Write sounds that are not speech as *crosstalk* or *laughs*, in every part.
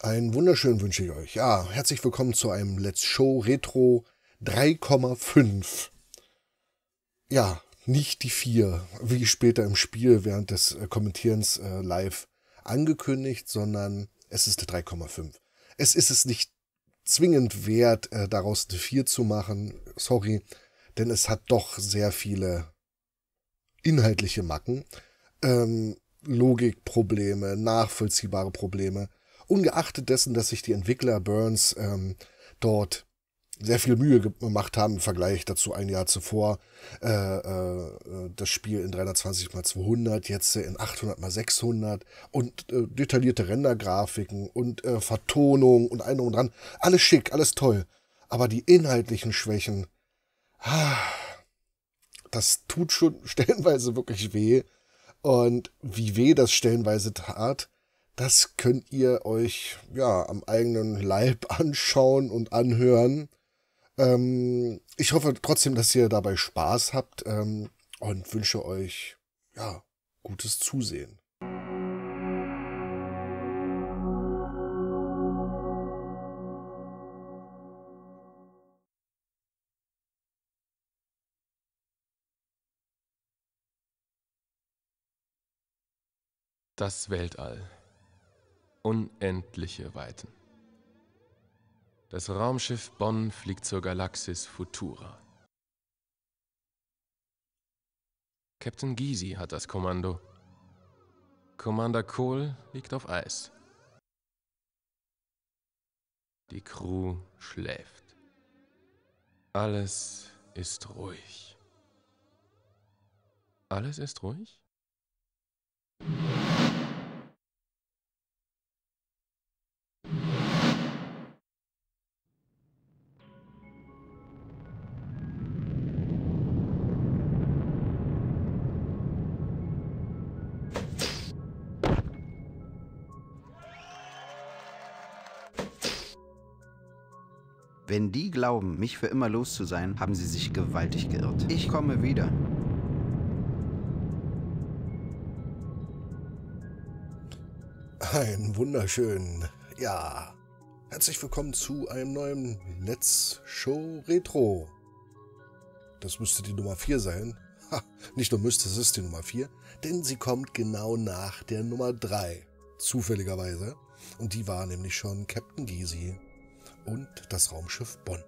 Einen wunderschönen wünsche ich euch. Ja, herzlich willkommen zu einem Let's Show Retro 3,5. Ja, nicht die 4, wie später im Spiel während des äh, Kommentierens äh, live angekündigt, sondern es ist 3,5. Es ist es nicht zwingend wert, äh, daraus eine 4 zu machen. Sorry, denn es hat doch sehr viele inhaltliche Macken. Ähm, Logikprobleme, nachvollziehbare Probleme ungeachtet dessen, dass sich die Entwickler Burns ähm, dort sehr viel Mühe gemacht haben im Vergleich dazu ein Jahr zuvor. Äh, äh, das Spiel in 320 x 200, jetzt in 800 x 600 und äh, detaillierte Rendergrafiken und äh, Vertonung und ein und dran. Alles schick, alles toll. Aber die inhaltlichen Schwächen, ah, das tut schon *laughs* stellenweise wirklich weh. Und wie weh das stellenweise tat, das könnt ihr euch ja am eigenen Leib *laughs* anschauen und anhören. Ähm, ich hoffe trotzdem, dass ihr dabei Spaß habt ähm, und wünsche euch ja gutes Zusehen. Das Weltall unendliche Weiten. Das Raumschiff Bonn fliegt zur Galaxis Futura. Captain Gysi hat das Kommando. Commander Cole liegt auf Eis. Die Crew schläft. Alles ist ruhig. Alles ist ruhig? Wenn die glauben, mich für immer los zu sein, haben sie sich gewaltig geirrt. Ich komme wieder. Ein wunderschön, ja. Herzlich willkommen zu einem neuen Let's Show Retro. Das müsste die Nummer 4 sein. Ha, nicht nur müsste, es ist die Nummer 4, denn sie kommt genau nach der Nummer 3. Zufälligerweise. Und die war nämlich schon Captain Gysi und das Raumschiff Bonn.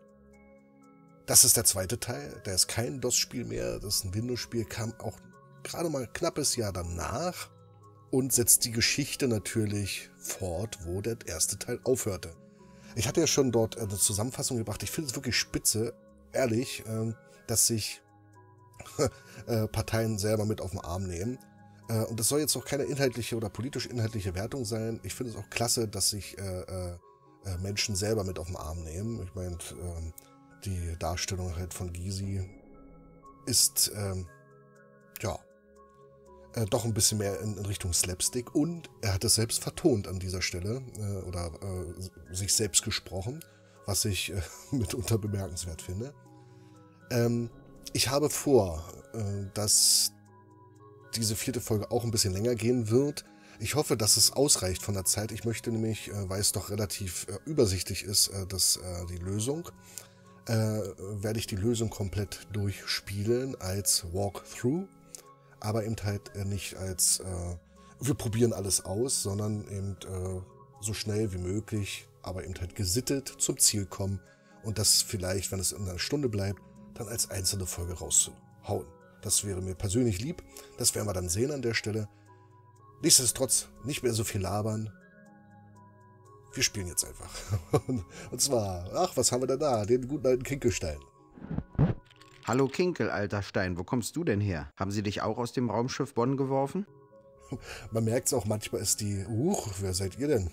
Das ist der zweite Teil, der ist kein DOS-Spiel mehr, das ist ein Windows-Spiel, kam auch gerade mal ein knappes Jahr danach und setzt die Geschichte natürlich fort, wo der erste Teil aufhörte. Ich hatte ja schon dort eine Zusammenfassung gebracht, ich finde es wirklich spitze, ehrlich, ähm, dass sich *laughs* äh, Parteien selber mit auf den Arm nehmen. Äh, und das soll jetzt auch keine inhaltliche oder politisch inhaltliche Wertung sein. Ich finde es auch klasse, dass sich äh, äh, Menschen selber mit auf den Arm nehmen. Ich meine, ähm, die Darstellung halt von Gysi ist, ähm, ja, äh, doch ein bisschen mehr in, in, Richtung Slapstick und er hat es selbst vertont an dieser Stelle äh, oder äh, sich selbst gesprochen, was ich äh, *laughs* mitunter bemerkenswert finde. Ähm, ich habe vor, äh, dass diese vierte Folge auch ein bisschen länger gehen wird. Ich hoffe, dass es ausreicht von der Zeit. Ich möchte nämlich, äh, weil es doch relativ äh, übersichtlich ist, äh, dass die Lösung, werde ich die Lösung komplett durchspielen als Walkthrough, aber eben halt nicht als wir probieren alles aus, sondern eben so schnell wie möglich, aber eben halt gesittet zum Ziel kommen und das vielleicht, wenn es in einer Stunde bleibt, dann als einzelne Folge rauszuhauen. Das wäre mir persönlich lieb. Das werden wir dann sehen an der Stelle. Nichtsdestotrotz nicht mehr so viel labern. Wir spielen jetzt einfach. *laughs* Und zwar, ach, was haben wir denn da? Den guten alten Kinkelstein. Hallo Kinkel, alter Stein, wo kommst du denn her? Haben sie dich auch aus dem Raumschiff Bonn geworfen? *laughs* Man merkt es auch, manchmal ist die, huch, wer seid ihr denn?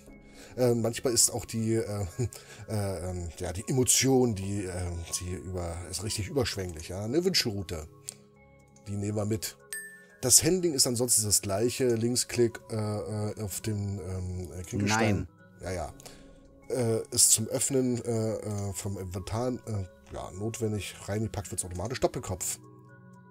Äh, manchmal ist auch die, äh, *laughs* äh, ähm, ja, die Emotion, die, äh, die über, ist richtig überschwänglich, ja. Eine Wünscheroute. Die nehmen wir mit. Das Handling ist ansonsten das gleiche. Linksklick äh, äh auf den ähm, Nein. Ja, ja. Äh, ist zum Öffnen äh, äh vom Inventar äh, ja, notwendig. Reingepackt wird es automatisch. Doppelkopf.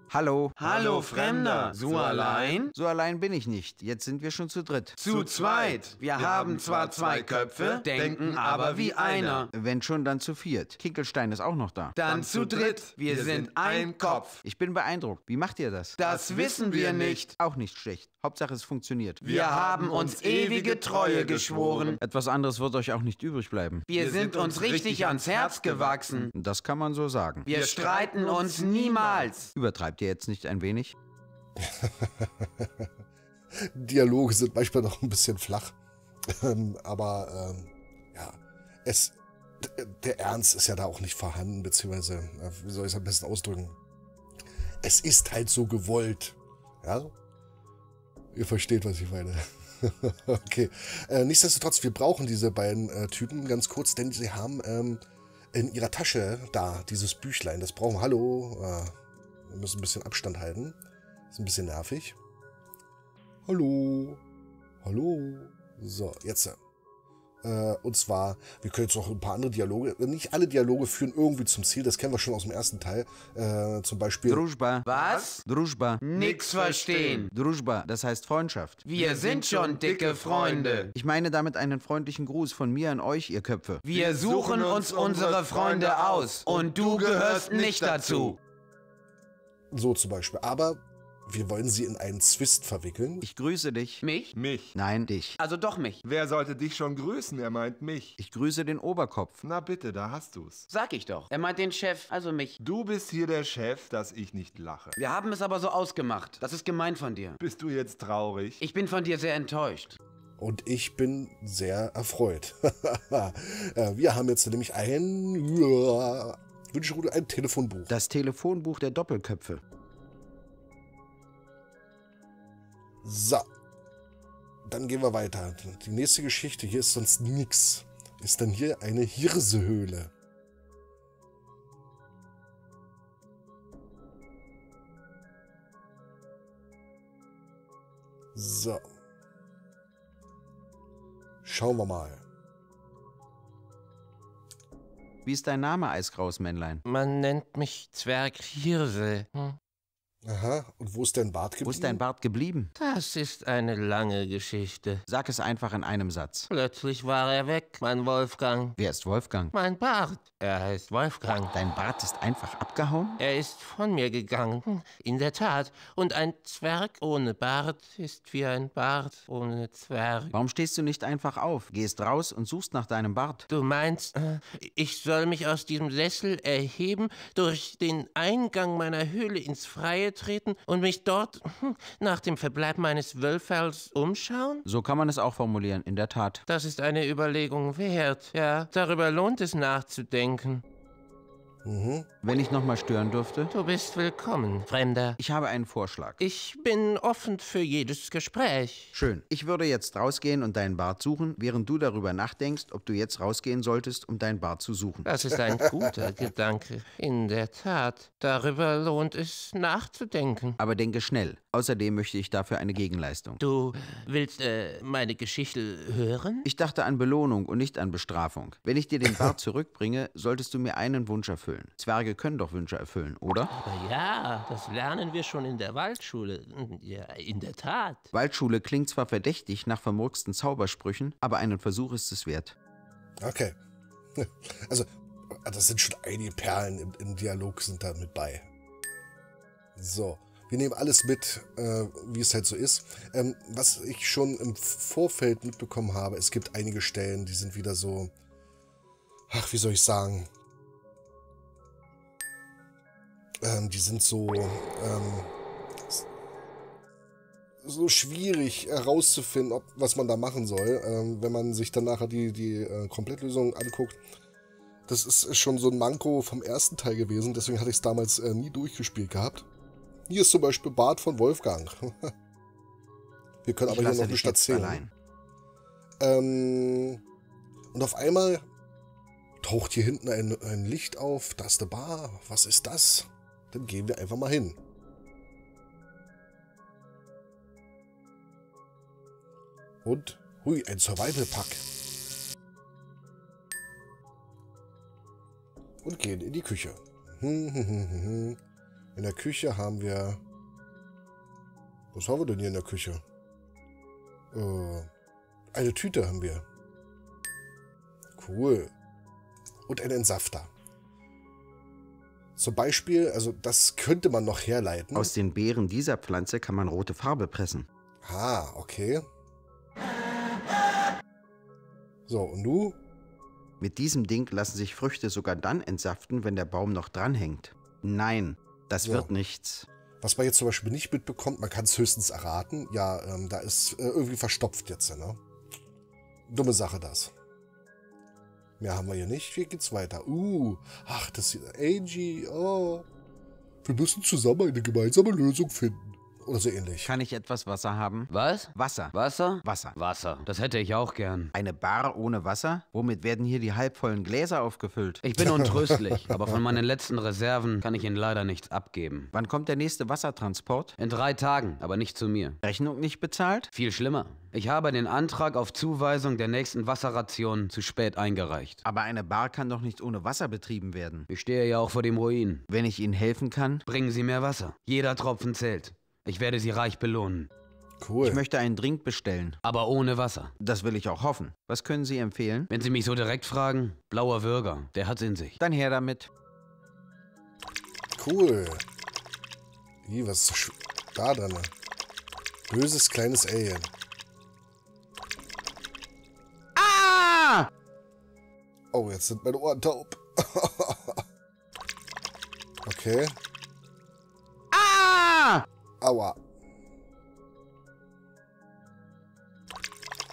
Hallo. Hallo, Fremder. So allein? So allein bin ich nicht. Jetzt sind wir schon zu dritt. Zu zweit. Wir haben zwar zwei Köpfe, denken aber wie einer. Wenn schon, dann zu viert. Kinkelstein ist auch noch da. Dann zu dritt. Wir sind ein Kopf. Ich bin beeindruckt. Wie macht ihr das? Das wissen wir nicht. Auch nicht schlecht. Hauptsache es funktioniert. Wir haben uns ewige Treue geschworen. Etwas anderes wird euch auch nicht übrig bleiben. Wir sind uns richtig ans Herz gewachsen. Das kann man so sagen. Wir streiten uns niemals. Übertreibt ihr jetzt nicht ein wenig? *laughs* Dialoge sind manchmal noch ein bisschen flach. Ähm, aber ähm, ja, es, der Ernst ist ja da auch nicht vorhanden, beziehungsweise, äh, wie soll ich es am besten ausdrücken? Es ist halt so gewollt. Ja? Ihr versteht, was ich meine. *laughs* okay. Äh, nichtsdestotrotz, wir brauchen diese beiden äh, Typen ganz kurz, denn sie haben ähm, in ihrer Tasche da dieses Büchlein. Das brauchen wir. Hallo. Äh, wir müssen ein bisschen Abstand halten. Ist ein bisschen nervig. Hallo. Hallo. So, jetzt. Äh, und zwar, wir können jetzt noch ein paar andere Dialoge, nicht alle Dialoge führen irgendwie zum Ziel, das kennen wir schon aus dem ersten Teil. Äh, zum Beispiel. Družba. Was? Družba. Nix verstehen. Družba, das heißt Freundschaft. Wir sind schon dicke Freunde. Ich meine damit einen freundlichen Gruß von mir an euch, ihr Köpfe. Wir suchen uns unsere Freunde aus. Und du gehörst nicht dazu. So zum Beispiel. Aber wir wollen sie in einen Zwist verwickeln. Ich grüße dich. Mich? Mich. Nein, dich. Also doch mich. Wer sollte dich schon grüßen? Er meint mich. Ich grüße den Oberkopf. Na bitte, da hast du's. Sag ich doch. Er meint den Chef, also mich. Du bist hier der Chef, dass ich nicht lache. Wir haben es aber so ausgemacht. Das ist gemein von dir. Bist du jetzt traurig? Ich bin von dir sehr enttäuscht. Und ich bin sehr erfreut. *laughs* Äh, wir haben jetzt nämlich ein, Wünschrute, ein Telefonbuch. Das Telefonbuch der Doppelköpfe. So. Dann gehen wir weiter. Die nächste Geschichte, hier ist sonst nix. Ist dann hier eine Hirsehöhle. So. Schauen wir mal. Wie ist dein Name, Eiskrausmännlein? Man nennt mich Zwerghirse. Hm? Aha, und wo ist dein Bart geblieben? Wo ist dein Bart geblieben? Das ist eine lange Geschichte. Sag es einfach in einem Satz. Plötzlich war er weg, mein Wolfgang. Wer ist Wolfgang? Mein Bart. Er heißt Wolfgang. Dein Bart ist einfach abgehauen? Er ist von mir gegangen. In der Tat. Und ein Zwerg ohne Bart ist wie ein Bart ohne Zwerg. Warum stehst du nicht einfach auf, gehst raus und suchst nach deinem Bart? Du meinst, äh, ich soll mich aus diesem Sessel erheben, durch den Eingang meiner Höhle ins Freie treten und mich dort hm, nach dem Verbleib meines Wölferls umschauen? So kann man es auch formulieren, in der Tat. Das ist eine Überlegung wert. Ja, darüber lohnt es nachzudenken. Mhm. Wenn ich nochmal stören dürfte? Du bist willkommen, Fremder. Ich habe einen Vorschlag. Ich bin offen für jedes Gespräch. Schön. Ich würde jetzt rausgehen und deinen Bart suchen, während du darüber nachdenkst, ob du jetzt rausgehen solltest, um deinen Bart zu suchen. Das ist ein guter *laughs* Gedanke. In der Tat, darüber lohnt es nachzudenken. Aber denke schnell. Außerdem möchte ich dafür eine Gegenleistung. Du willst äh, meine Geschichte hören? Ich dachte an Belohnung und nicht an Bestrafung. Wenn ich dir den Bart zurückbringe, solltest du mir einen Wunsch erfüllen. Zwerge können doch Wünsche erfüllen, oder? Aber ja, das lernen wir schon in der Waldschule. Ja, in der Tat. Waldschule klingt zwar verdächtig nach vermurksten Zaubersprüchen, aber einen Versuch ist es wert. Okay. *laughs* Also, das sind schon einige Perlen im, im Dialog sind da mit bei. So. Wir nehmen alles mit, äh, wie es halt so ist. Ähm, was ich schon im Vorfeld mitbekommen habe, es gibt einige Stellen, die sind wieder so, ach, wie soll ich sagen, ähm, die sind so, ähm, so schwierig herauszufinden, ob, was man da machen soll, ähm, wenn man sich dann nachher die, die äh, Komplettlösung anguckt. Das ist schon so ein Manko vom ersten Teil gewesen, deswegen hatte ich es damals äh, nie durchgespielt gehabt. Hier ist zum Beispiel Bart von Wolfgang. *laughs* Wir können Ich aber hier noch jetzt erzählen. allein. Ähm, und auf einmal taucht hier hinten ein, ein Licht auf. Da ist eine Bar. Was ist das? Dann gehen wir einfach mal hin. Und, hui, ein Survival-Pack. Und gehen in die Küche. *laughs* In der Küche haben wir... Was haben wir denn hier in der Küche? Äh, eine Tüte haben wir. Cool. Und einen Entsafter. Zum Beispiel, also das könnte man noch herleiten. Aus den Beeren dieser Pflanze kann man rote Farbe pressen. Ah, okay. So, und du? Mit diesem Ding lassen sich Früchte sogar dann entsaften, wenn der Baum noch dranhängt. Nein, das So. wird nichts. Was man jetzt zum Beispiel nicht mitbekommt, man kann es höchstens erraten. Ja, ähm, da ist äh, irgendwie verstopft jetzt, ne? Dumme Sache das. Mehr haben wir hier nicht. Hier geht's weiter. Uh, ach, das ist Angie. Oh. Wir müssen zusammen eine gemeinsame Lösung finden. Oder so ähnlich. Kann ich etwas Wasser haben? Was? Wasser. Wasser? Wasser. Wasser. Das hätte ich auch gern. Eine Bar ohne Wasser? Womit werden hier die halbvollen Gläser aufgefüllt? Ich bin *laughs* untröstlich, aber von meinen letzten Reserven kann ich Ihnen leider nichts abgeben. Wann kommt der nächste Wassertransport? In drei Tagen, aber nicht zu mir. Rechnung nicht bezahlt? Viel schlimmer. Ich habe den Antrag auf Zuweisung der nächsten Wasserration zu spät eingereicht. Aber eine Bar kann doch nicht ohne Wasser betrieben werden. Ich stehe ja auch vor dem Ruin. Wenn ich Ihnen helfen kann? Bringen Sie mehr Wasser. Jeder Tropfen zählt. Ich werde Sie reich belohnen. Cool. Ich möchte einen Drink bestellen. Aber ohne Wasser. Das will ich auch hoffen. Was können Sie empfehlen? Wenn Sie mich so direkt fragen, blauer Würger, der hat's in sich. Dann her damit. Cool. Wie, was ist da drin? Böses kleines Alien. Ah! Oh, jetzt sind meine Ohren taub. *laughs* okay. Ah! Aua.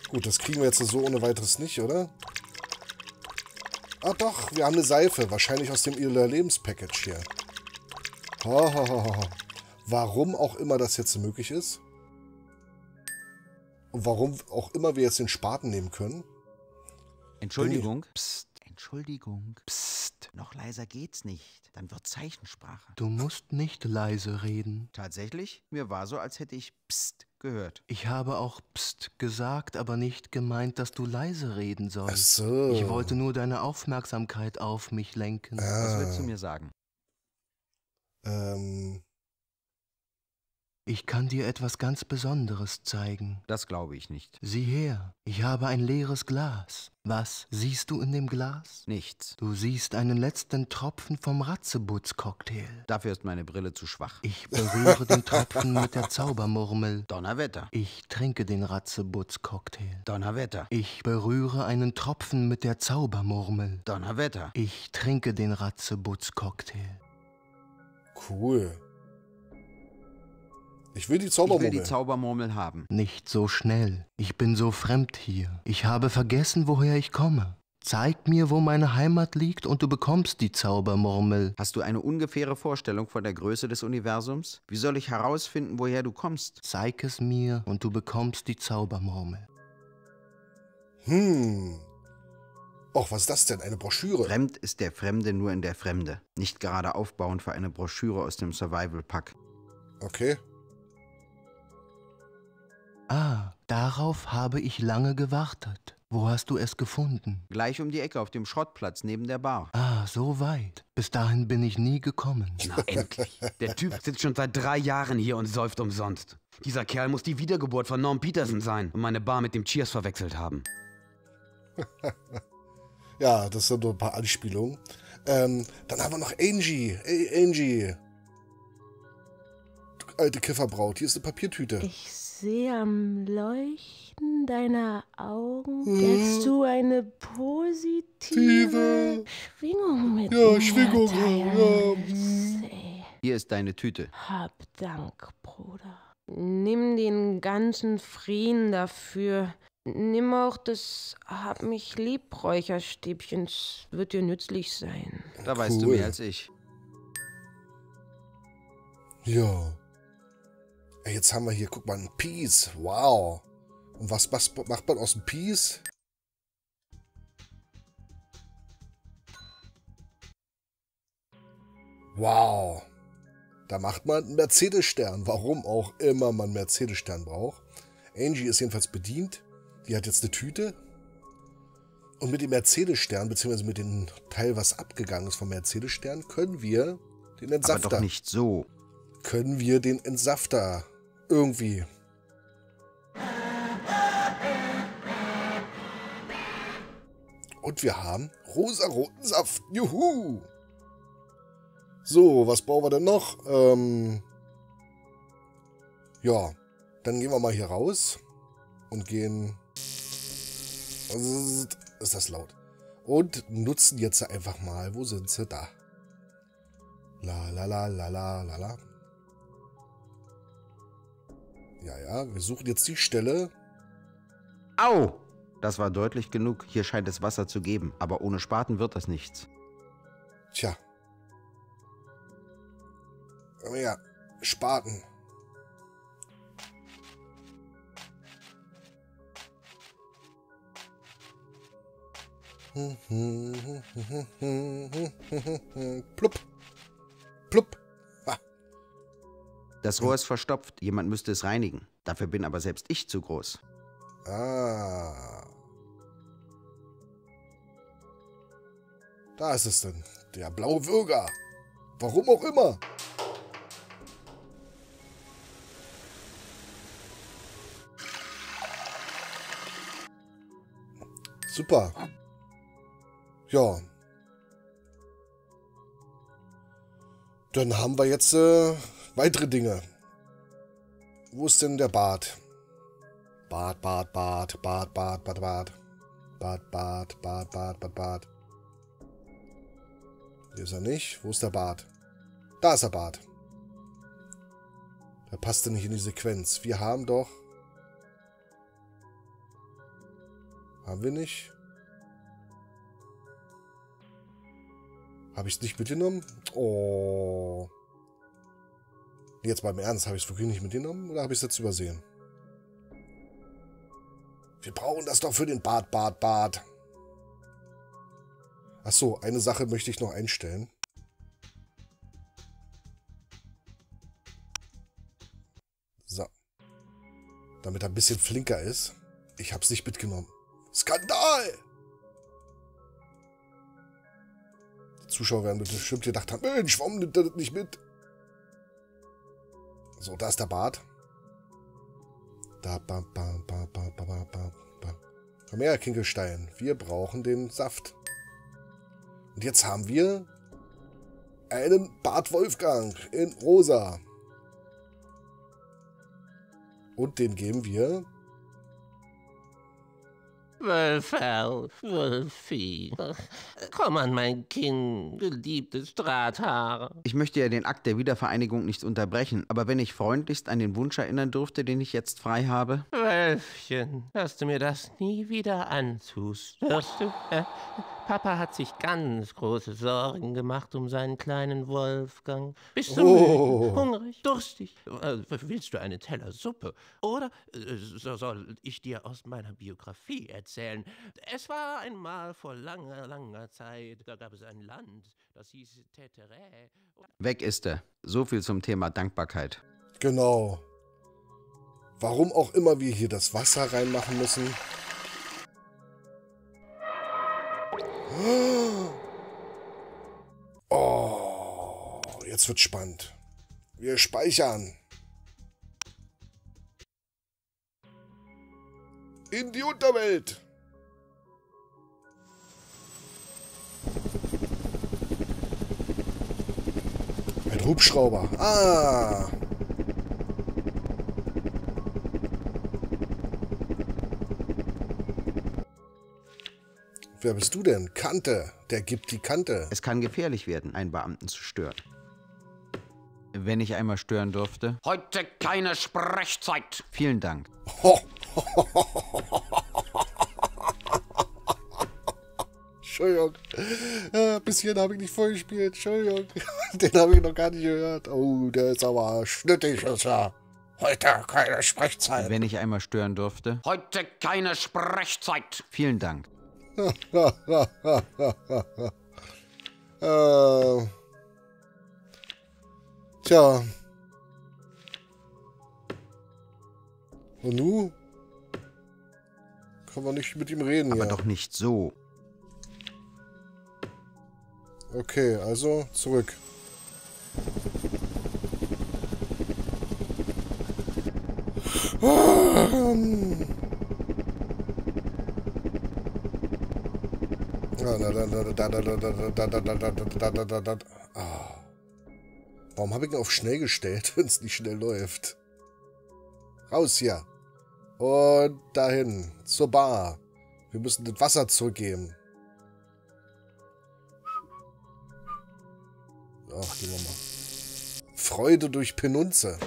Gut, das kriegen wir jetzt so ohne weiteres nicht, oder? Ah doch, wir haben eine Seife. Wahrscheinlich aus dem Ila Lebenspackage hier. Ha, ha, ha. Warum auch immer das jetzt möglich ist. Und warum auch immer wir jetzt den Spaten nehmen können. Entschuldigung. Psst. Entschuldigung. Psst. Noch leiser geht's nicht. Dann wird Zeichensprache. Du musst nicht leise reden. Tatsächlich? Mir war so, als hätte ich Psst gehört. Ich habe auch Psst gesagt, aber nicht gemeint, dass du leise reden Ach sollst. so. Ich wollte nur deine Aufmerksamkeit auf mich lenken. Was willst du Ah, mir sagen? ähm, Ich kann dir etwas ganz Besonderes zeigen. Das glaube ich nicht. Sieh her, ich habe ein leeres Glas. Was siehst du in dem Glas? Nichts. Du siehst einen letzten Tropfen vom Ratzebutz-Cocktail. Dafür ist meine Brille zu schwach. Ich berühre den Tropfen mit der Zaubermurmel. Donnerwetter. Ich trinke den Ratzebutz-Cocktail. Donnerwetter. Ich berühre einen Tropfen mit der Zaubermurmel. Donnerwetter. Ich trinke den Ratzebutz-Cocktail. cool. Ich will die Ich will Zaubermurmel. die Zaubermurmel haben. Nicht so schnell. Ich bin so fremd hier. Ich habe vergessen, woher ich komme. Zeig mir, wo meine Heimat liegt, und du bekommst die Zaubermurmel. Hast du eine ungefähre Vorstellung von der Größe des Universums? Wie soll ich herausfinden, woher du kommst? Zeig es mir, und du bekommst die Zaubermurmel. Hm. Och, was ist das denn? Eine Broschüre? Fremd ist der Fremde nur in der Fremde. Nicht gerade aufbauend für eine Broschüre aus dem Survival Pack. Okay. Ah, darauf habe ich lange gewartet. Wo hast du es gefunden? Gleich um die Ecke auf dem Schrottplatz neben der Bar. Ah, so weit. Bis dahin bin ich nie gekommen. Na endlich. Der Typ sitzt schon seit drei Jahren hier und säuft umsonst. Dieser Kerl muss die Wiedergeburt von Norm Peterson sein und meine Bar mit dem Cheers verwechselt haben. *laughs* Ja, das sind nur ein paar Anspielungen. Ähm, dann haben wir noch Angie. Ey, Angie. Du alte Kifferbraut. Hier ist eine Papiertüte. Ich sehe am Leuchten deiner Augen, dass du eine positive. Schwingung mit Ja, mir Schwingung, teilst. Ey, Hier ist deine Tüte. Hab Dank, Bruder. Nimm den ganzen Frieden dafür. Nimm auch das Hab mich lieb Räucherstäbchen. Es wird dir nützlich sein. Da weißt du Cool. mehr als ich. Ja. Jetzt haben wir hier, guck mal, ein Peace. Wow. Und was, was macht man aus dem Peace? Wow. Da macht man einen Mercedes-Stern. Warum auch immer man einen Mercedes-Stern braucht. Angie ist jedenfalls bedient. Die hat jetzt eine Tüte. Und mit dem Mercedes-Stern, beziehungsweise mit dem Teil, was abgegangen ist vom Mercedes-Stern, können wir den Aber Entsafter doch nicht so. können wir den Entsafter irgendwie. Und wir haben rosaroten Saft. Juhu! So, was brauchen wir denn noch? Ähm, ja, dann gehen wir mal hier raus und gehen... Ist das laut? Und nutzen jetzt einfach mal. Wo sind sie? Da. La la la la la la la. Ja, ja, wir suchen jetzt die Stelle. Au! Das war deutlich genug. Hier scheint es Wasser zu geben, aber ohne Spaten wird das nichts. Tja. Ja, Spaten. Plupp. Plupp. Das Rohr ist verstopft. Jemand müsste es reinigen. Dafür bin aber selbst ich zu groß. Ah. Da ist es denn. Der blaue Würger. Warum auch immer. Super. Ja. Dann haben wir jetzt äh, weitere Dinge. Wo ist denn der Bart? Bart, Bart, Bart, Bart, Bart, Bart, Bart. Bart, Bart, Bart, Bart, Bart, Bart. Hier ist er nicht. Wo ist der Bart? Da ist der Bart. Der passte nicht in die Sequenz. Wir haben doch... Haben wir nicht? Habe ich es nicht mitgenommen? Oh. Jetzt beim Ernst, habe ich es wirklich nicht mitgenommen oder habe ich es jetzt übersehen? Wir brauchen das doch für den Bart, Bart, Bart. Ach so, eine Sache möchte ich noch einstellen. So. Damit er ein bisschen flinker ist. Ich habe es nicht mitgenommen. Skandal! Die Zuschauer werden bestimmt gedacht haben, Mensch, warum nimmt er das nicht mit? So, da ist der Bart. Da, ba, ba, ba, ba, ba, ba, ba, ba. Komm her, Kinkelstein. Wir brauchen den Saft. Und jetzt haben wir einen Bart Wolfgang in rosa. Und den geben wir Wölferl, Wölfi. Komm an, mein Kind, geliebtes Drahthaar. Ich möchte ja den Akt der Wiedervereinigung nicht unterbrechen, aber wenn ich freundlichst an den Wunsch erinnern dürfte, den ich jetzt frei habe. Wölfchen, dass du mir das nie wieder antust, hörst du? Äh, Papa hat sich ganz große Sorgen gemacht um seinen kleinen Wolfgang. Bist du Oh. müde, hungrig, durstig? Äh, willst du einen Teller Suppe? Oder äh, so soll ich dir aus meiner Biografie erzählen? Es war einmal vor langer, langer Zeit, da gab es ein Land, das hieß Teterä. Weg ist er. So viel zum Thema Dankbarkeit. Genau. Warum auch immer wir hier das Wasser reinmachen müssen. Oh, jetzt wird spannend. Wir speichern. In die Unterwelt. Ein Hubschrauber. Ah. Wer bist du denn? Kante. Der gibt die Kante. Es kann gefährlich werden, einen Beamten zu stören. Wenn ich einmal stören dürfte. Heute keine Sprechzeit. Vielen Dank. Ho. *laughs* Entschuldigung. Äh, bis hierhin habe ich nicht vorgespielt. Entschuldigung. *laughs* Den habe ich noch gar nicht gehört. Oh, der ist aber schnittig. Ist ja. Heute keine Sprechzeit. Wenn ich einmal stören dürfte. Heute keine Sprechzeit. Vielen Dank äh, tja. Und nu? Kann man nicht mit ihm reden. Aber ja. doch nicht so. Okay, also zurück. Ah, oh, um. Warum habe ich ihn auf schnell gestellt, *laughs* wenn es nicht schnell läuft? Raus hier. Und dahin. Zur Bar. Wir müssen das Wasser zurückgeben. Ach, gehen wir mal. Freude durch Penunze.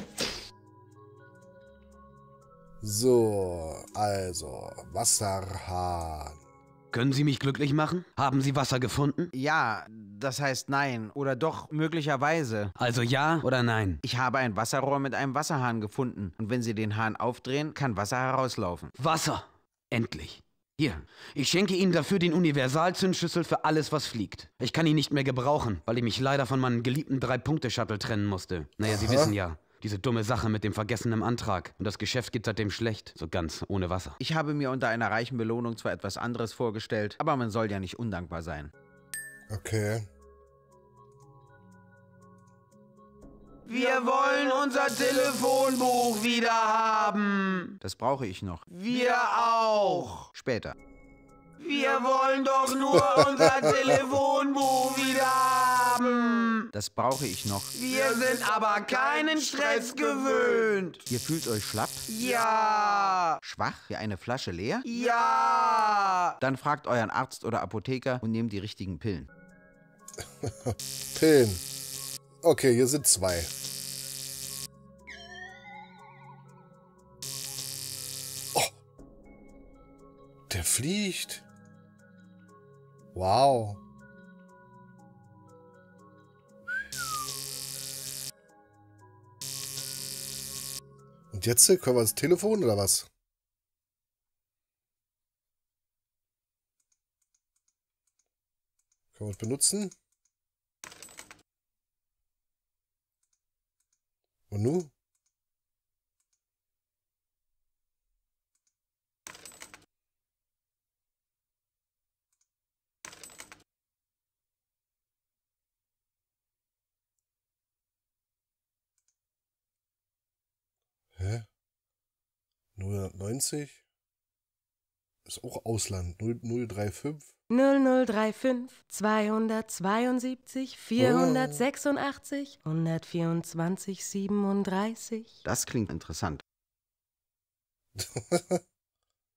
So, also, Wasserhahn. Können Sie mich glücklich machen? Haben Sie Wasser gefunden? Ja, das heißt nein. Oder doch möglicherweise. Also ja oder nein? Ich habe ein Wasserrohr mit einem Wasserhahn gefunden. Und wenn Sie den Hahn aufdrehen, kann Wasser herauslaufen. Wasser. Endlich. Hier, ich schenke Ihnen dafür den Universalzündschlüssel für alles, was fliegt. Ich kann ihn nicht mehr gebrauchen, weil ich mich leider von meinem geliebten Drei-Punkte-Shuttle trennen musste. Naja, Sie Aha. wissen ja, diese dumme Sache mit dem vergessenen Antrag. Und das Geschäft geht seitdem schlecht, so ganz ohne Wasser. Ich habe mir unter einer reichen Belohnung zwar etwas anderes vorgestellt, aber man soll ja nicht undankbar sein. Okay. Wir wollen unser Telefonbuch wieder haben. Das brauche ich noch. Wir auch. Später. Wir wollen doch nur unser Telefonbuch wieder haben. Das brauche ich noch. Wir sind aber keinen Stress gewöhnt. Ihr fühlt euch schlapp? Ja. Schwach? Wie eine Flasche leer? Ja. Dann fragt euren Arzt oder Apotheker und nehmt die richtigen Pillen. *laughs* Pillen. Okay, hier sind zwei. Oh. Der fliegt. Wow. Und jetzt können wir das Telefon oder was? Können wir es benutzen? Und nu? Hä? 090? Ist auch Ausland. 0035? 0035 272 486 124 37. Das klingt interessant. *laughs*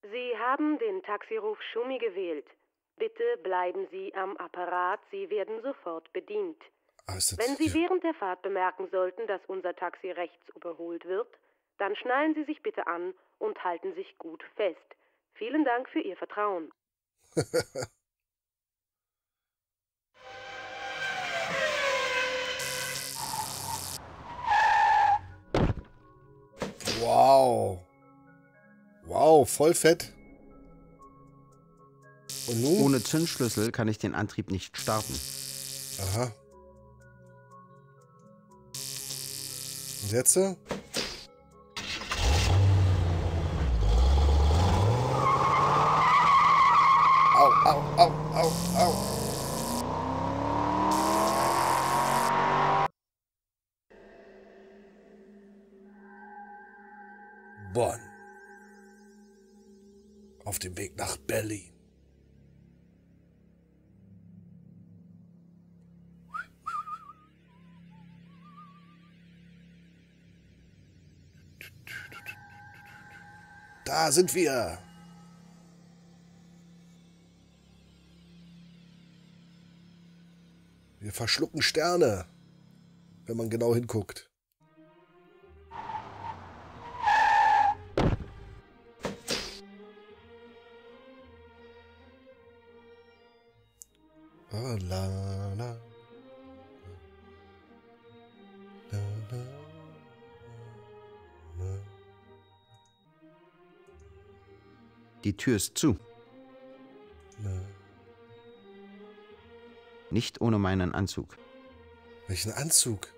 Sie haben den Taxiruf Schumi gewählt. Bitte bleiben Sie am Apparat, Sie werden sofort bedient. Ah, Wenn Sie während der Fahrt bemerken sollten, dass unser Taxi rechts überholt wird, dann schnallen Sie sich bitte an und halten sich gut fest. Vielen Dank für Ihr Vertrauen. *laughs* Wow. Wow, voll fett. Und nun? Ohne Zündschlüssel kann ich den Antrieb nicht starten. Aha. Und jetzt? äh? Au, au, au, au. Bonn. Auf dem Weg nach Berlin. Da sind wir. Wir verschlucken Sterne, wenn man genau hinguckt. Ah. Die Tür ist zu. Nicht ohne meinen Anzug. Welchen Anzug?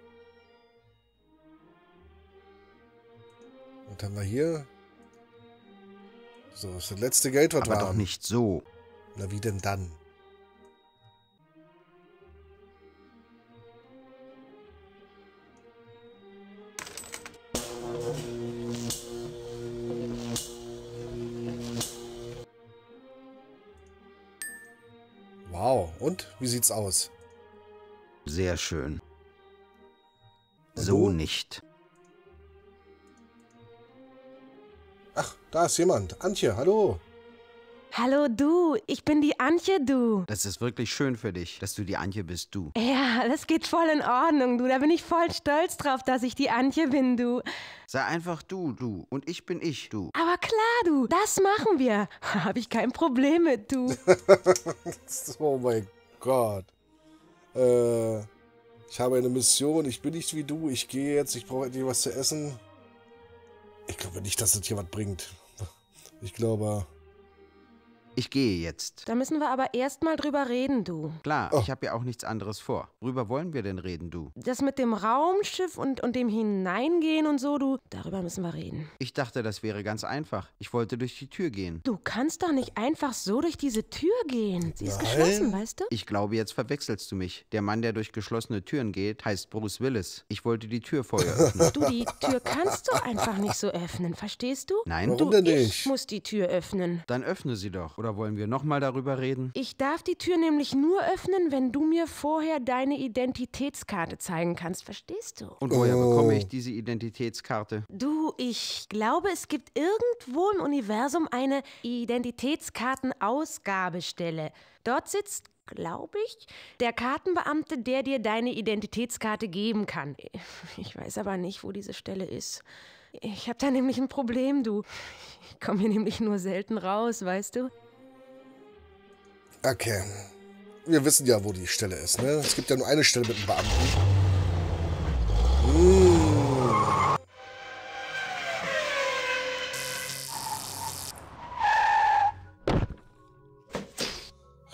Und haben wir hier? So, das ist das letzte Geld, was Aber wir doch nicht so. Na, wie denn dann? Wie sieht's aus? Sehr schön. Und So du? nicht. Ach, da ist jemand. Antje, hallo. Hallo du, ich bin die Antje, du. Das ist wirklich schön für dich, dass du die Antje bist, du. Ja, das geht voll in Ordnung, du. Da bin ich voll stolz drauf, dass ich die Antje bin, du. Sei einfach du, du. Und ich bin ich, du. Aber klar, du, das machen wir. *laughs* Hab ich kein Problem mit, du. *laughs* Oh mein Gott. Äh, ich habe eine Mission. Ich bin nicht wie du. Ich gehe jetzt. Ich brauche endlich was zu essen. Ich glaube nicht, dass das hier was bringt. Ich glaube... Ich gehe jetzt. Da müssen wir aber erst mal drüber reden, du. Klar, Oh. ich habe ja auch nichts anderes vor. Worüber wollen wir denn reden, du? Das mit dem Raumschiff und, und dem Hineingehen und so, du, darüber müssen wir reden. Ich dachte, das wäre ganz einfach. Ich wollte durch die Tür gehen. Du kannst doch nicht einfach so durch diese Tür gehen. Sie ist Nein. geschlossen, weißt du? Ich glaube, jetzt verwechselst du mich. Der Mann, der durch geschlossene Türen geht, heißt Bruce Willis. Ich wollte die Tür vorher *laughs* öffnen. Du, die Tür kannst du einfach nicht so öffnen, verstehst du? Nein, Warum du. denn Ich nicht? muss die Tür öffnen. Dann öffne sie doch. Oder wollen wir nochmal darüber reden? Ich darf die Tür nämlich nur öffnen, wenn du mir vorher deine Identitätskarte zeigen kannst, verstehst du? Und woher Oh. bekomme ich diese Identitätskarte? Du, ich glaube, es gibt irgendwo im Universum eine Identitätskartenausgabestelle. Dort sitzt, glaube ich, der Kartenbeamte, der dir deine Identitätskarte geben kann. *laughs* Ich weiß aber nicht, wo diese Stelle ist. Ich habe da nämlich ein Problem, du. Ich komme hier nämlich nur selten raus, weißt du? Okay. Wir wissen ja, wo die Stelle ist, ne? Es gibt ja nur eine Stelle mit einem Beamten. Mmh.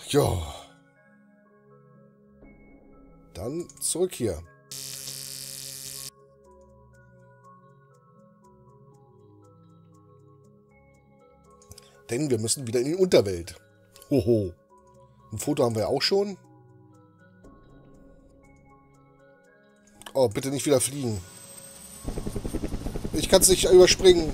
Ja. Dann zurück hier. Denn wir müssen wieder in die Unterwelt. Hoho. Ein Foto haben wir auch schon. Oh, bitte nicht wieder fliegen. Ich kann es nicht überspringen.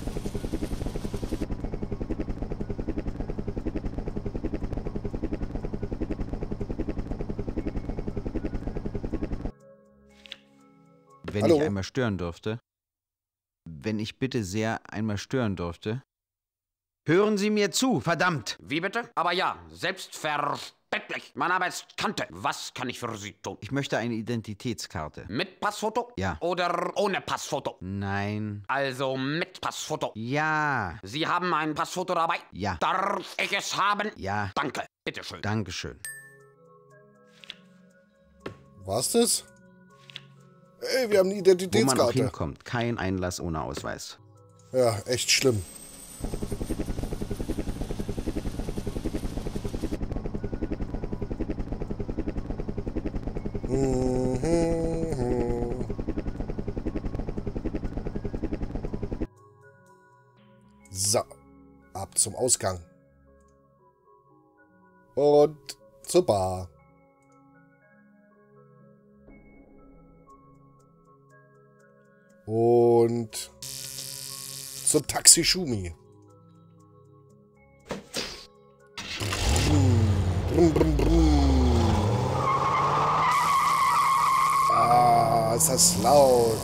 Wenn Hallo? ich einmal stören dürfte. Wenn ich bitte sehr einmal stören dürfte. Hören Sie mir zu, verdammt! Wie bitte? Aber ja, selbstverständlich. Mein Name ist Kante. Was kann ich für Sie tun? Ich möchte eine Identitätskarte. Mit Passfoto? Ja. Oder ohne Passfoto? Nein. Also mit Passfoto. Ja. Sie haben ein Passfoto dabei? Ja. Darf ich es haben? Ja. Danke. Bitteschön. Dankeschön. War's das? Ey, wir haben eine Wo man auch Identitätskarte. hinkommt, kein Einlass ohne Ausweis. Ja, echt schlimm. So, ab zum Ausgang. Und zur Bar. Und zum Taxi Schumi. Brumm, brumm, brumm. Ah, ist das laut.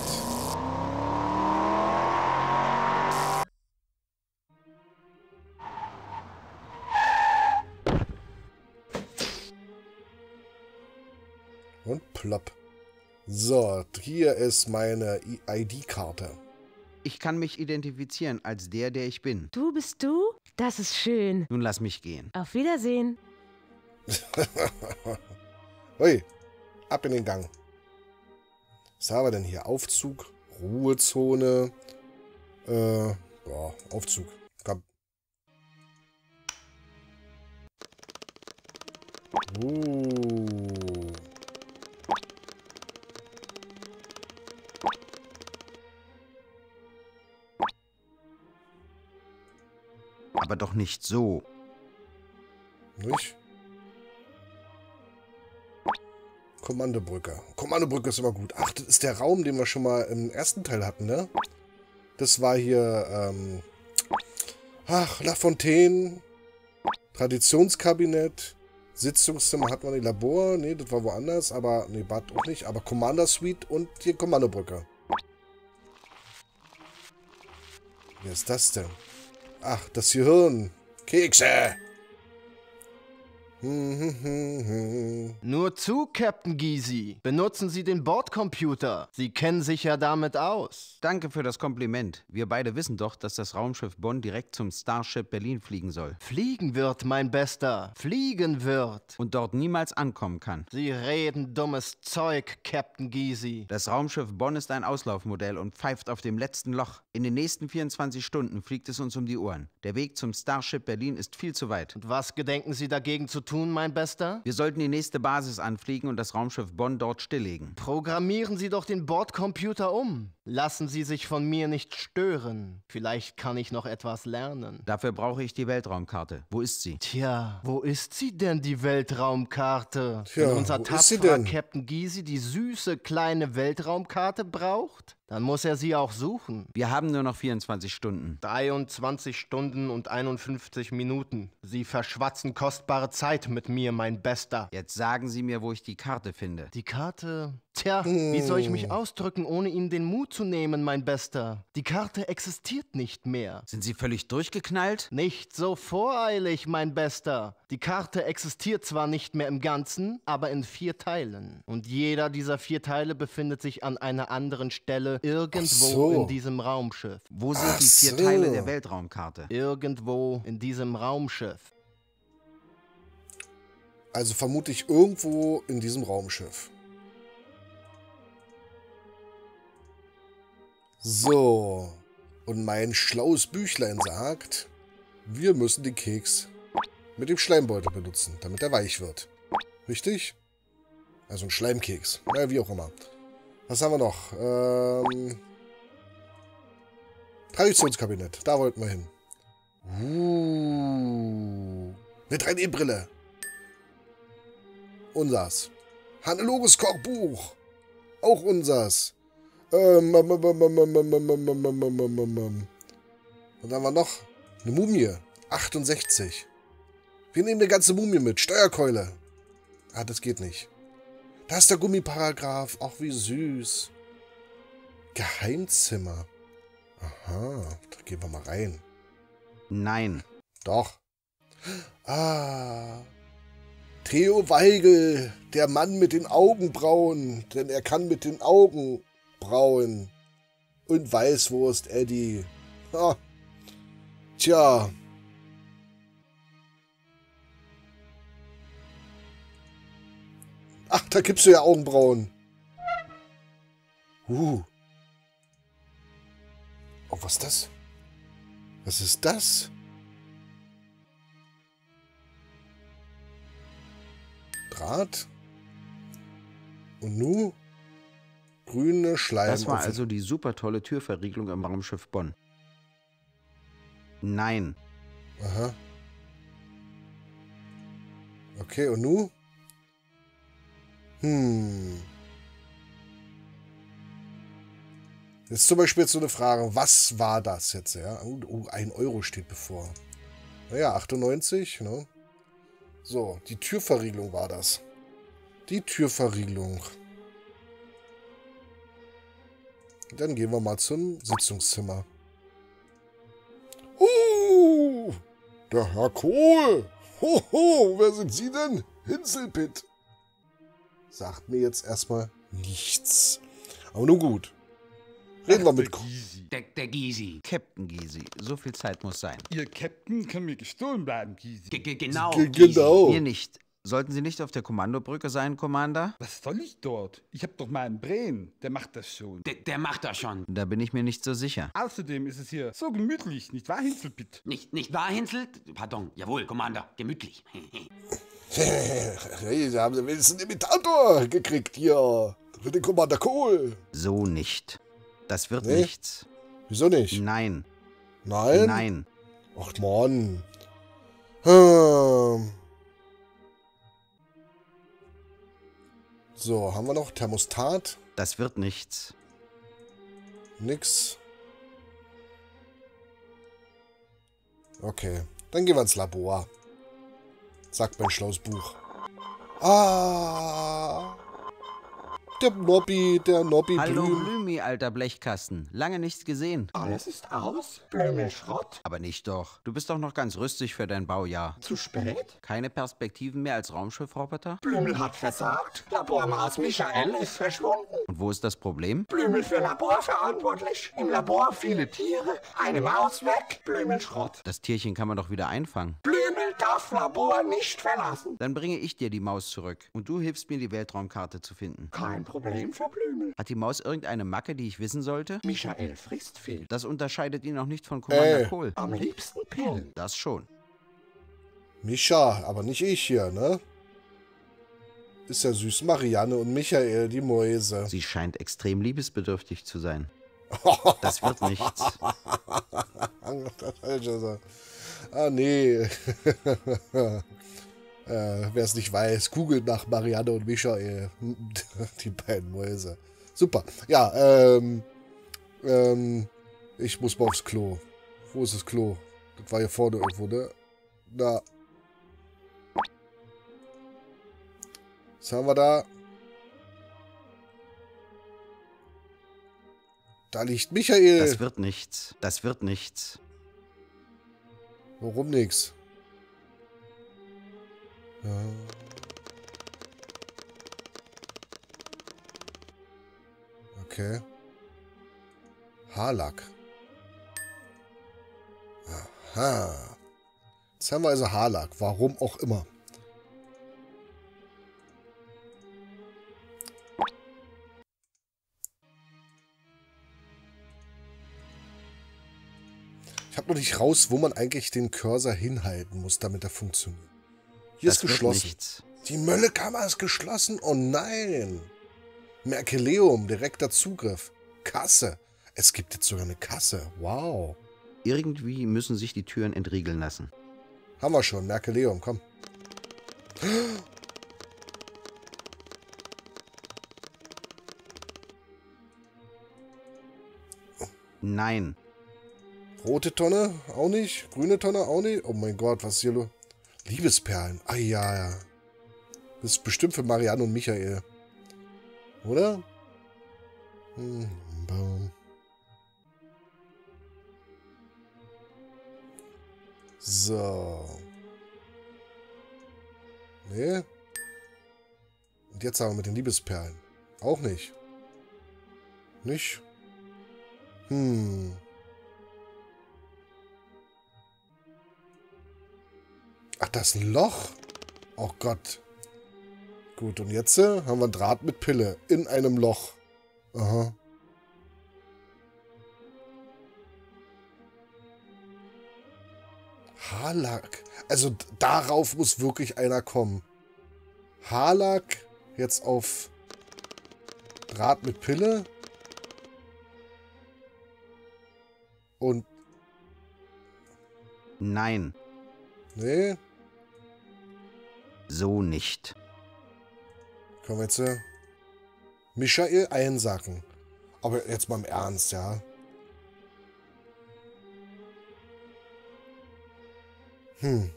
Und plopp. So, hier ist meine ID-Karte. Ich kann mich identifizieren als der, der ich bin. Du bist du? Das ist schön. Nun lass mich gehen. Auf Wiedersehen. *laughs* Hui, ab in den Gang. Was haben wir denn hier? Aufzug, Ruhezone. Äh, ja, Aufzug. Komm. Uh. Aber doch nicht so. Nicht? Kommandobrücke. Kommandobrücke ist immer gut. Ach, das ist der Raum, den wir schon mal im ersten Teil hatten, ne? Das war hier, ähm... Ach, La Fontaine. Traditionskabinett. Sitzungszimmer hatten wir nicht. Labor, nee, das war woanders. Aber, nee, Bad auch nicht. Aber Commander Suite und die Kommandobrücke. Wer ist das denn? Ach, das Gehirn. Kekse. Nur zu, Captain Gysi. Benutzen Sie den Bordcomputer. Sie kennen sich ja damit aus. Danke für das Kompliment. Wir beide wissen doch, dass das Raumschiff Bonn direkt zum Starship Berlin fliegen soll. Fliegen wird, mein Bester. Fliegen wird. Und dort niemals ankommen kann. Sie reden dummes Zeug, Captain Gysi. Das Raumschiff Bonn ist ein Auslaufmodell und pfeift auf dem letzten Loch. In den nächsten 24 Stunden fliegt es uns um die Ohren. Der Weg zum Starship Berlin ist viel zu weit. Und was gedenken Sie dagegen zu tun, mein Bester? Wir sollten die nächste Basis anfliegen und das Raumschiff Bonn dort stilllegen. Programmieren Sie doch den Bordcomputer um. Lassen Sie sich von mir nicht stören. Vielleicht kann ich noch etwas lernen. Dafür brauche ich die Weltraumkarte. Wo ist sie? Tja, wo ist sie denn, die Weltraumkarte? Tja, Wenn unser tapferer? Captain Gysi die süße kleine Weltraumkarte braucht, dann muss er sie auch suchen. Wir haben nur noch 24 Stunden. 23 Stunden und 51 Minuten. Sie verschwatzen kostbare Zeit mit mir, mein Bester. Jetzt sagen Sie mir, wo ich die Karte finde. Die Karte. Tja, wie soll ich mich ausdrücken, ohne Ihnen den Mut zu nehmen, mein Bester? Die Karte existiert nicht mehr. Sind Sie völlig durchgeknallt? Nicht so voreilig, mein Bester. Die Karte existiert zwar nicht mehr im Ganzen, aber in vier Teilen. Und jeder dieser vier Teile befindet sich an einer anderen Stelle irgendwo so. in diesem Raumschiff. Wo sind Ach die vier so. Teile der Weltraumkarte? Irgendwo in diesem Raumschiff. Also vermute ich irgendwo in diesem Raumschiff. So. Und mein schlaues Büchlein sagt, wir müssen den Keks mit dem Schleimbeutel benutzen, damit er weich wird. Richtig? Also ein Schleimkeks. Naja, wie auch immer. Was haben wir noch? Ähm, Traditionskabinett. Da wollten wir hin. Uh, eine 3D-Brille. Unsers. Hannelores Kochbuch. Auch unsers. Ähm, ähm, ähm, Und dann war noch eine Mumie. 68. Wir nehmen eine ganze Mumie mit. Steuerkeule. Ah, das geht nicht. Da ist der Gummiparagraf. Auch wie süß. Geheimzimmer. Aha, da gehen wir mal rein. Nein. Doch. Ah. Theo Weigel, der Mann mit den Augenbrauen, denn er kann mit den Augen brauen. Und Weißwurst, Eddie. Ha. Tja. Ach, da gibst du ja Augenbrauen. Uh. Oh, was ist das? Was ist das? Draht. Und nu? Grüne Schleim. Das war also die super tolle Türverriegelung im Raumschiff Bonn. Nein. Aha. Okay, und nu? Hm. Jetzt zum Beispiel jetzt so eine Frage. Was war das jetzt, ja? Oh, oh, ein Euro steht bevor. Naja, 98, ne? So, die Türverriegelung war das. Die Türverriegelung. Dann gehen wir mal zum Sitzungszimmer. Uh, der Herr Kohl. Hoho, wer sind Sie denn? Hinselpitt. Sagt mir jetzt erstmal nichts. Aber nun gut. Reden wir mit Kohl. Der, der Gysi. Captain Gysi. So viel Zeit muss sein. Ihr Captain kann mir gestohlen bleiben, Gysi. Ge- ge- Genau. Ge- Gysi. Genau. Mir nicht. Sollten Sie nicht auf der Kommandobrücke sein, Commander? Was soll ich dort? Ich hab doch meinen Brain. Der macht das schon. Der, der macht das schon. Da bin ich mir nicht so sicher. Außerdem ist es hier so gemütlich, nicht wahr, Hinzelpitt? Nicht, nicht wahr, Hinsel? Pardon. Jawohl, Commander. Gemütlich. *laughs* Hey, da haben Sie wenigstens einen Imitator gekriegt hier. Für den Commander Kohl. So nicht. Das wird Nee? nichts. Wieso nicht? Nein. Nein? Nein. Ach, Mann. Hm. So, haben wir noch Thermostat? Das wird nichts. Nix. Okay, dann gehen wir ins Labor. Sagt mein schlaues Buch. Ah. Der Nobby, der Nobby Hallo Blüm. Blümi, alter Blechkasten. Lange nichts gesehen. Alles ist aus. Blümelschrott. Aber nicht doch. Du bist doch noch ganz rüstig für dein Baujahr. Zu spät. Keine Perspektiven mehr als Raumschiffroboter? Blümel hat versagt. Labormaus Michael ist verschwunden. Und wo ist das Problem? Blümel für Labor verantwortlich. Im Labor viele Tiere. Eine Maus weg. Blümelschrott. Das Tierchen kann man doch wieder einfangen. Blümel darf Labor nicht verlassen. Dann bringe ich dir die Maus zurück. Und du hilfst mir, die Weltraumkarte zu finden. Kein Problem Blümel. Hat die Maus irgendeine Macke, die ich wissen sollte? Michael frisst viel. Das unterscheidet ihn auch nicht von Commander Ey. Kohl. Am liebsten Pillen. Das schon. Mischa, aber nicht ich hier, ne? Ist ja süß. Marianne und Michael, die Mäuse. Sie scheint extrem liebesbedürftig zu sein. *laughs* Das wird nichts. Ah, nee. *laughs* äh, Wer es nicht weiß, googelt nach Marianne und Michael. *laughs* Die beiden Mäuse. Super. Ja, ähm, ähm, ich muss mal aufs Klo. Wo ist das Klo? Das war hier vorne irgendwo, ne? Da. Was haben wir da? Da liegt Michael. Das wird nichts. Das wird nichts. Warum nix? Ja. Okay. Haarlack. Aha. Jetzt haben also Haarlack. Warum auch immer. Ich habe noch nicht raus, wo man eigentlich den Cursor hinhalten muss, damit er funktioniert. Hier das ist geschlossen. nichts. Die Möllekammer ist geschlossen. Oh nein. Merkeleum, direkter Zugriff. Kasse. Es gibt jetzt sogar eine Kasse. Wow. Irgendwie müssen sich die Türen entriegeln lassen. Haben wir schon. Merkeleum, komm. Nein. Rote Tonne auch nicht. Grüne Tonne auch nicht. Oh mein Gott, was ist hier los? Liebesperlen. Ah ja, ja. Das ist bestimmt für Marianne und Michael. Oder? Hm, bam. So. Nee. Und jetzt aber mit den Liebesperlen. Auch nicht. Nicht? Hm. Ach, das ist ein Loch. Oh Gott. Gut, und jetzt äh, haben wir einen Draht mit Pille in einem Loch. Aha. Haarlack. Also darauf muss wirklich einer kommen. Haarlack jetzt auf Draht mit Pille. Und Nein. nee, So nicht. wir jetzt äh, Michael einsacken. Aber jetzt mal im Ernst, ja. Hm.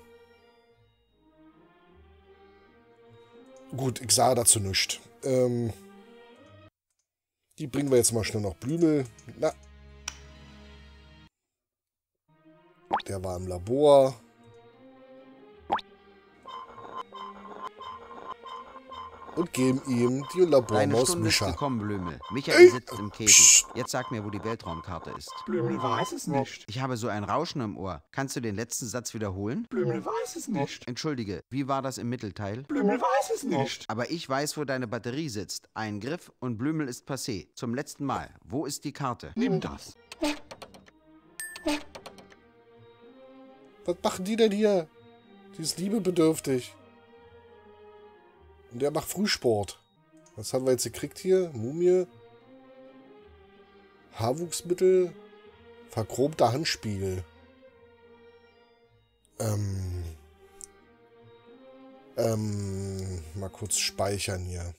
Gut, ich sage dazu nichts. Ähm, die bringen wir jetzt mal schnell noch Blümel. Na. Der war im Labor. Und geben ihm die Labormaus Mischa. gekommen, Blümel. Michael Ey, sitzt im Käfig. psst. Jetzt sag mir, wo die Weltraumkarte ist. Blümel weiß es nicht. Ich habe so ein Rauschen im Ohr. Kannst du den letzten Satz wiederholen? Blümel weiß es nicht. Entschuldige, wie war das im Mittelteil? Blümel weiß es nicht. Aber ich weiß, wo deine Batterie sitzt. Ein Griff und Blümel ist passé. Zum letzten Mal. Wo ist die Karte? Nimm das. Was machen die denn hier? Die ist liebebedürftig. Und der macht Frühsport. Was haben wir jetzt gekriegt hier? Mumie. Haarwuchsmittel. Verchromter Handspiegel. Ähm. Ähm. Mal kurz speichern hier.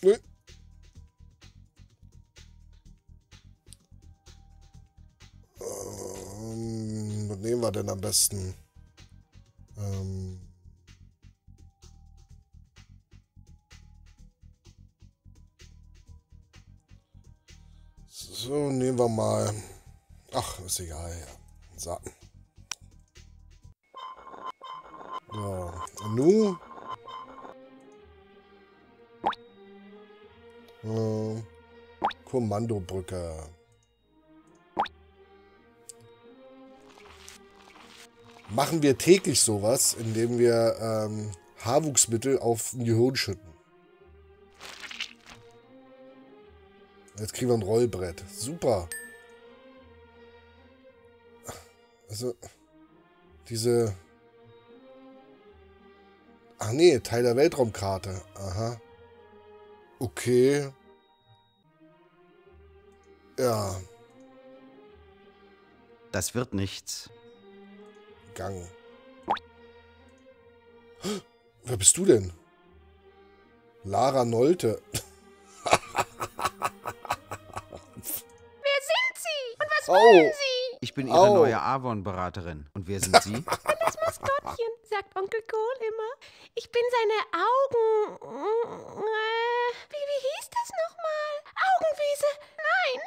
Nö. Ähm, was nehmen wir denn am besten? Ähm. So, nehmen wir mal. Ach, ist egal. Ja. So. So, nu? Äh, Kommandobrücke. Machen wir täglich sowas, indem wir ähm, Haarwuchsmittel auf ein Gehirn schütten. Jetzt kriegen wir ein Rollbrett. Super. Also, diese... Ach nee, Teil der Weltraumkarte. Aha. Okay. Ja, Das wird nichts. Gang. *gasps* Wer bist du denn? Lara Nolte. *laughs* Wer sind Sie? Und was wollen Sie? Ich bin Ihre Au. neue Avon-Beraterin. Und wer sind Sie? *laughs* Das Maskottchen, sagt Onkel Kohl immer. Ich bin seine Augen. Äh, wie, wie hieß das nochmal? Augenwiese. Nein,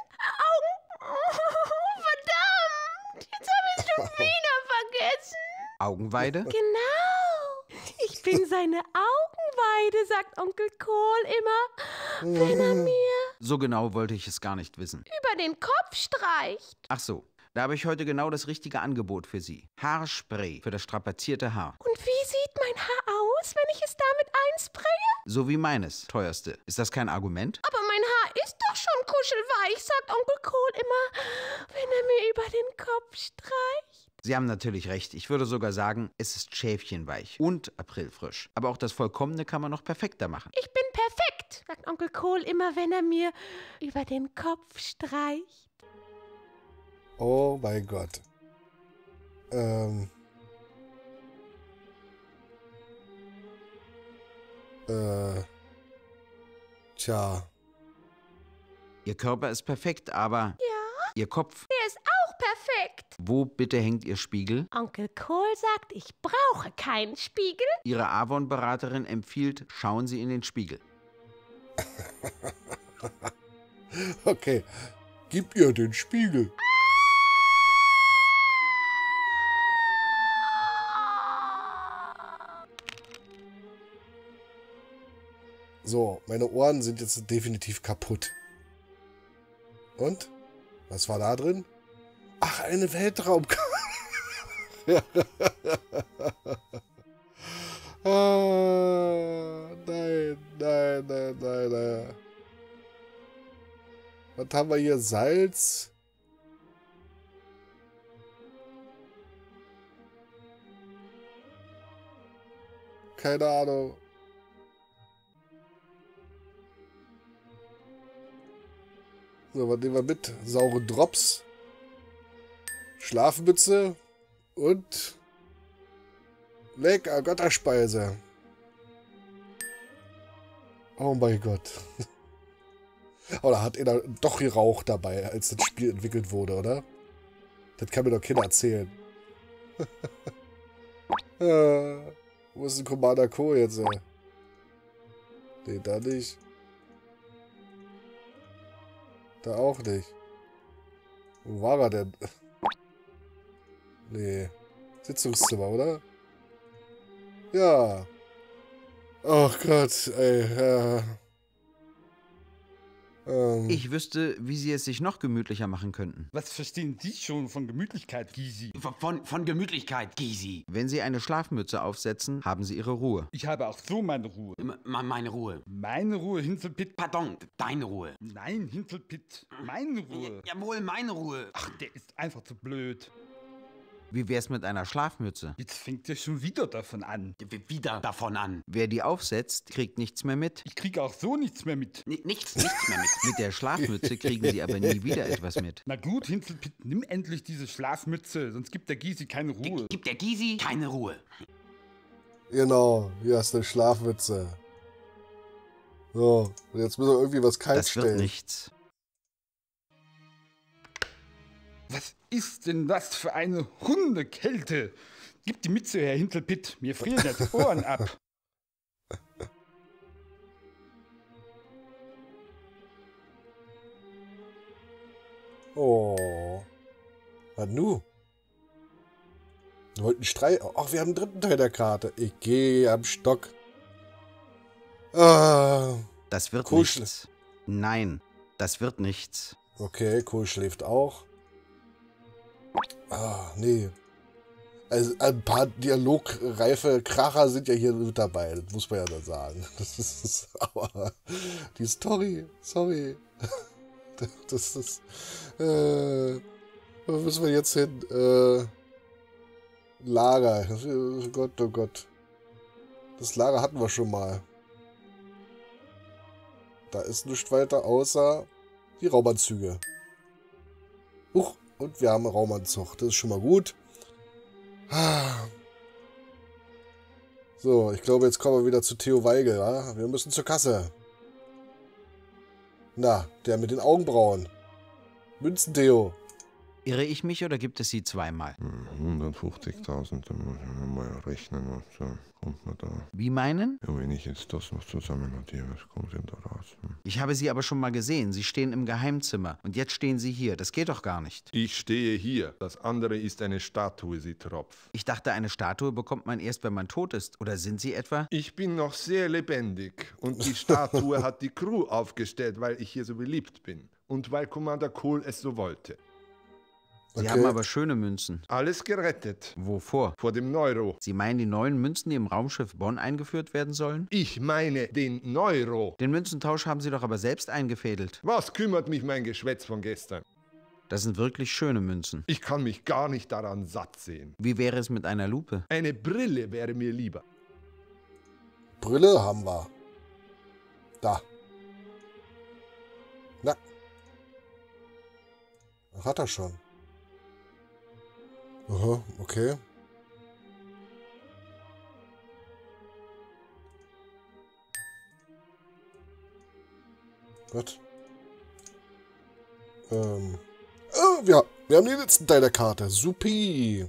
Augen. *laughs* verdammt. Jetzt habe ich schon wieder vergessen. Augenweide? Genau. Ich bin seine Augenweide, sagt Onkel Kohl immer, wenn er mir So genau wollte ich es gar nicht wissen. über den Kopf streicht. Ach so, da habe ich heute genau das richtige Angebot für Sie. Haarspray für das strapazierte Haar. Und wie sieht aus, wenn ich es damit einspraye? So wie meines, teuerste. Ist das kein Argument? Aber mein Haar ist doch schon kuschelweich, sagt Onkel Kohl immer, wenn er mir über den Kopf streicht. Sie haben natürlich recht. Ich würde sogar sagen, es ist schäfchenweich und aprilfrisch. Aber auch das Vollkommene kann man noch perfekter machen. Ich bin perfekt, sagt Onkel Kohl immer, wenn er mir über den Kopf streicht. Oh mein Gott. Ähm. Äh. Tja. Ihr Körper ist perfekt, aber Ja, Ihr Kopf, der ist auch perfekt. wo bitte hängt Ihr Spiegel? Onkel Kohl sagt, ich brauche keinen Spiegel. Ihre Avon-Beraterin empfiehlt, schauen Sie in den Spiegel. *laughs* Okay. Gib ihr den Spiegel. So, meine Ohren sind jetzt definitiv kaputt. Und? Was war da drin? Ach, eine Weltraumkarte. *laughs* ah, nein, nein, nein, nein, nein. Was haben wir hier? Salz? Keine Ahnung. So, was nehmen wir mit? Saure Drops. Schlafmütze. Und lecker Götterspeise. Oh mein Gott. *laughs* Oder hat er doch geraucht dabei, als das Spiel entwickelt wurde, oder? Das kann mir doch keiner erzählen. *laughs* äh, wo ist denn Commander Co. jetzt? Äh? Nee, da nicht. Da auch nicht. Wo war er denn? Nee. Sitzungszimmer, oder? Ja. Ach Gott, ey. Ja. Ähm, Ich wüsste, wie Sie es sich noch gemütlicher machen könnten. Was verstehen Sie schon von Gemütlichkeit, Gysi? Von, von, von Gemütlichkeit, Gysi. Wenn Sie eine Schlafmütze aufsetzen, haben Sie Ihre Ruhe. Ich habe auch so meine Ruhe. M meine Ruhe. Meine Ruhe, Hinzelpitt. Pardon, deine Ruhe. Nein, Hinzelpitt. Meine Ruhe. Jawohl, meine Ruhe. Ach, der ist einfach zu blöd. Wie wär's mit einer Schlafmütze? Jetzt fängt er schon wieder davon an. Wieder davon an. Wer die aufsetzt, kriegt nichts mehr mit. Ich kriege auch so nichts mehr mit. N nichts, nichts mehr mit. *laughs* Mit der Schlafmütze kriegen Sie aber nie wieder etwas mit. Na gut, Hinzelpitt, nimm endlich diese Schlafmütze, sonst gibt der Gysi keine Ruhe. Gibt der Gysi keine Ruhe. genau, hier hast du eine Schlafmütze. So, und jetzt müssen wir irgendwie was kalt Das wird stellen. nichts. Was ist denn das für eine Hundekälte? Gib die Mütze her, Hintelpitt. Mir frieren die Ohren ab. *laughs* Oh. Was nu? Wir wollten Streit. Ach, wir haben einen dritten Teil der Karte. Ich gehe am Stock. Ah. Das wird Cool. nichts. Nein, das wird nichts. Okay, Kohl schläft auch. Ah, nee. Also ein paar dialogreife Kracher sind ja hier mit dabei, das muss man ja dann sagen. *laughs* Das ist, aber die Story, sorry. *laughs* Das ist, äh, wo müssen wir jetzt hin? Äh, Lager. Oh Gott, oh Gott. Das Lager hatten wir schon mal. Da ist nichts weiter außer die Raumanzüge. Und wir haben Raumanzug. Das ist schon mal gut. So, ich glaube, jetzt kommen wir wieder zu Theo Weigel. Ja? Wir müssen zur Kasse. Na, der mit den Augenbrauen. Münzen, Theo. Irre ich mich oder gibt es sie zweimal? 150.000, da muss ich mal rechnen, was da kommt man da. Wie meinen? Ja, wenn ich jetzt das noch zusammen addiere, was kommt denn da raus? Hm? Ich habe sie aber schon mal gesehen. Sie stehen im Geheimzimmer. Und jetzt stehen sie hier. Das geht doch gar nicht. Ich stehe hier. Das andere ist eine Statue, sie Tropf. Ich dachte, eine Statue bekommt man erst, wenn man tot ist. Oder sind sie etwa? Ich bin noch sehr lebendig und die Statue *laughs* hat die Crew aufgestellt, weil ich hier so beliebt bin und weil Commander Kohl es so wollte. Sie Okay. haben aber schöne Münzen. Alles gerettet. Wovor? Vor dem Neuro. Sie meinen die neuen Münzen, die im Raumschiff Bonn eingeführt werden sollen? Ich meine den Neuro. Den Münzentausch haben Sie doch aber selbst eingefädelt. Was kümmert mich mein Geschwätz von gestern? Das sind wirklich schöne Münzen. Ich kann mich gar nicht daran satt sehen. Wie wäre es mit einer Lupe? Eine Brille wäre mir lieber. Brille haben wir. Da. Na. Hat er schon. Aha, okay. Was? Ähm. Oh, wir, wir haben den letzten Teil der Karte. Supi.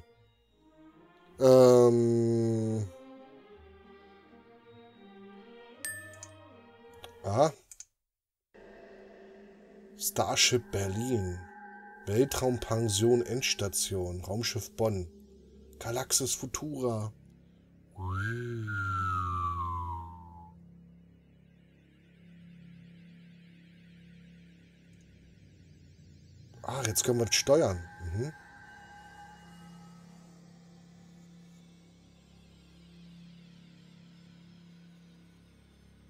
Ähm. Aha. Starship Berlin. Weltraumpension Endstation. Raumschiff Bonn. Galaxis Futura. Ah, jetzt können wir das steuern. Mhm.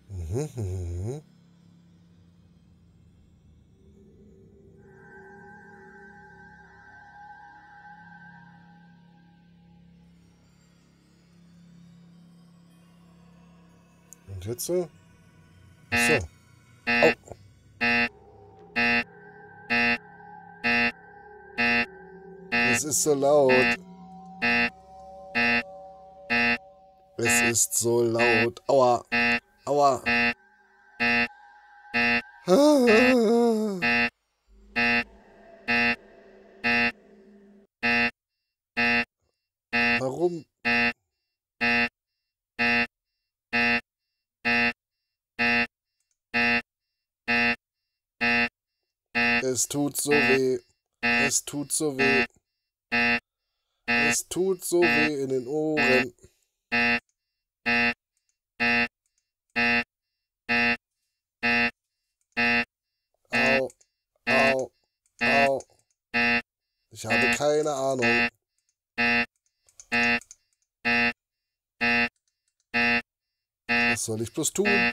Mhm, mhm, mhm. Und jetzt so? So. Oh. Es ist so laut. Es ist so laut. Aua. Aua. Ah. Warum? Es tut so weh. Es tut so weh. Es tut so weh in den Ohren. Au, au, au. Ich habe keine Ahnung. Was soll ich bloß tun?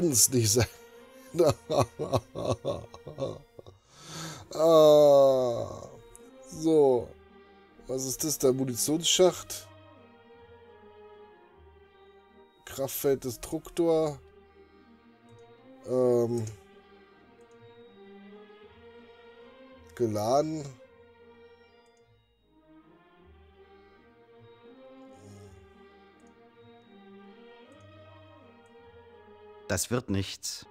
Das kann's nicht sein. *laughs* ah, so. Was ist das? Der Munitionsschacht? Kraftfelddestruktor. Ähm. Geladen. Das wird nichts.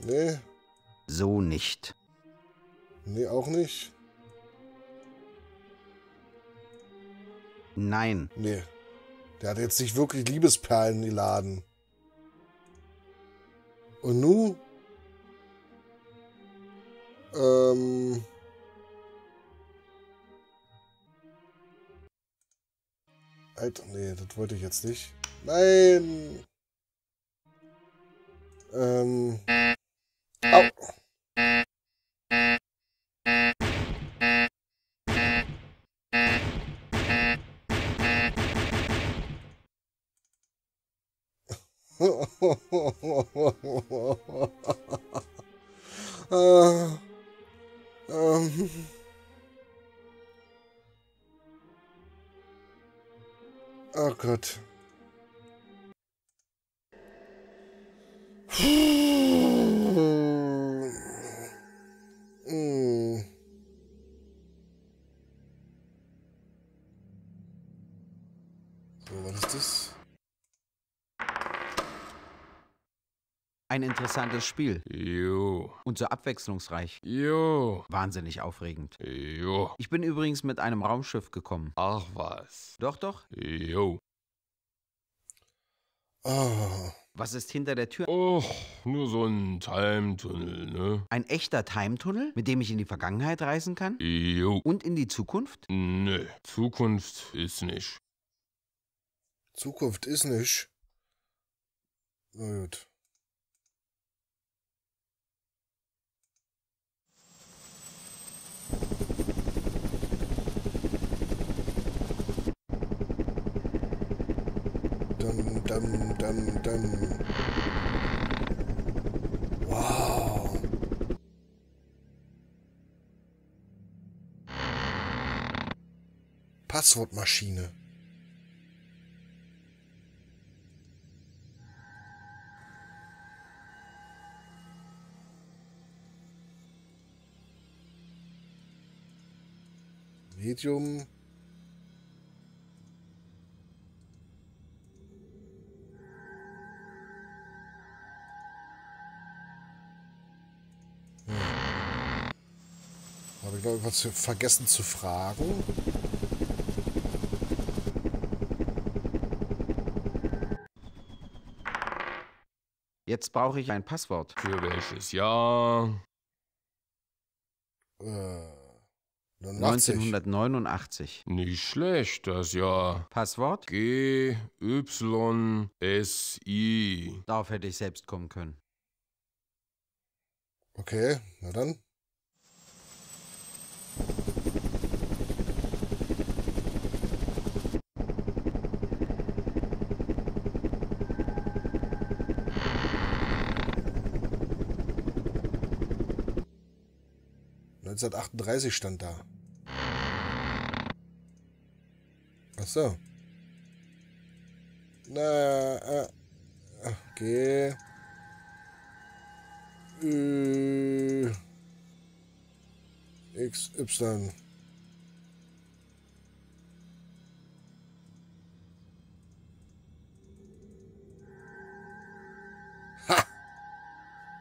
Nee, So nicht. nee, auch nicht. Nein. Nee. Der hat jetzt nicht wirklich Liebesperlen geladen. Und nu? Ähm. Alter, nee, das wollte ich jetzt nicht. Nein! Ähm. Au! Interessantes Spiel. Jo. Und so abwechslungsreich. Jo. Wahnsinnig aufregend. Jo. Ich bin übrigens mit einem Raumschiff gekommen. Ach was. Doch, doch. Jo. Oh. Was ist hinter der Tür? Och, nur so ein Time-Tunnel, ne? Ein echter Time-Tunnel, mit dem ich in die Vergangenheit reisen kann? Jo. Und in die Zukunft? Nö, Zukunft ist nicht. Zukunft ist nicht. Na gut. Dum, dum, dum. Wow. Passwortmaschine. Medium. Habe ich noch irgendwas vergessen zu fragen? Jetzt brauche ich ein Passwort. Für welches Jahr? Äh, 1989. Nicht schlecht, das Jahr. Passwort? G, Y, S, I. Darauf hätte ich selbst kommen können. Okay, na dann. ...1938 stand da. Ach so. Na, okay. Äh, XY. Ha!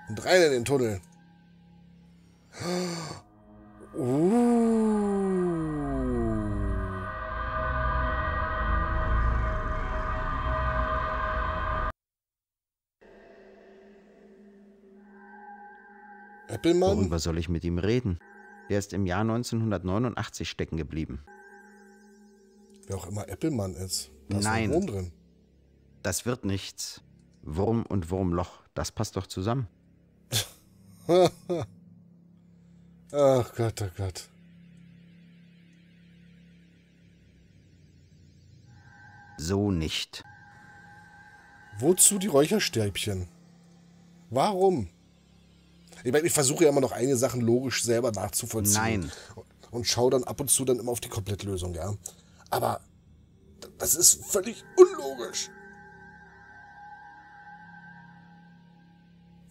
Und rein in den Tunnel. Uh. Applemann? Worüber soll ich mit ihm reden? Er ist im Jahr 1989 stecken geblieben. Wer auch immer Applemann ist. Da ist Nein. Wurm drin. Das wird nichts. Wurm und Wurmloch, das passt doch zusammen. *laughs* Ach Gott, oh Gott. So nicht. Wozu die Räucherstäbchen? Warum? Ich meine, ich versuche ja immer noch einige Sachen logisch selber nachzuvollziehen. Nein. Und schaue dann ab und zu dann immer auf die Komplettlösung, ja. Aber das ist völlig unlogisch.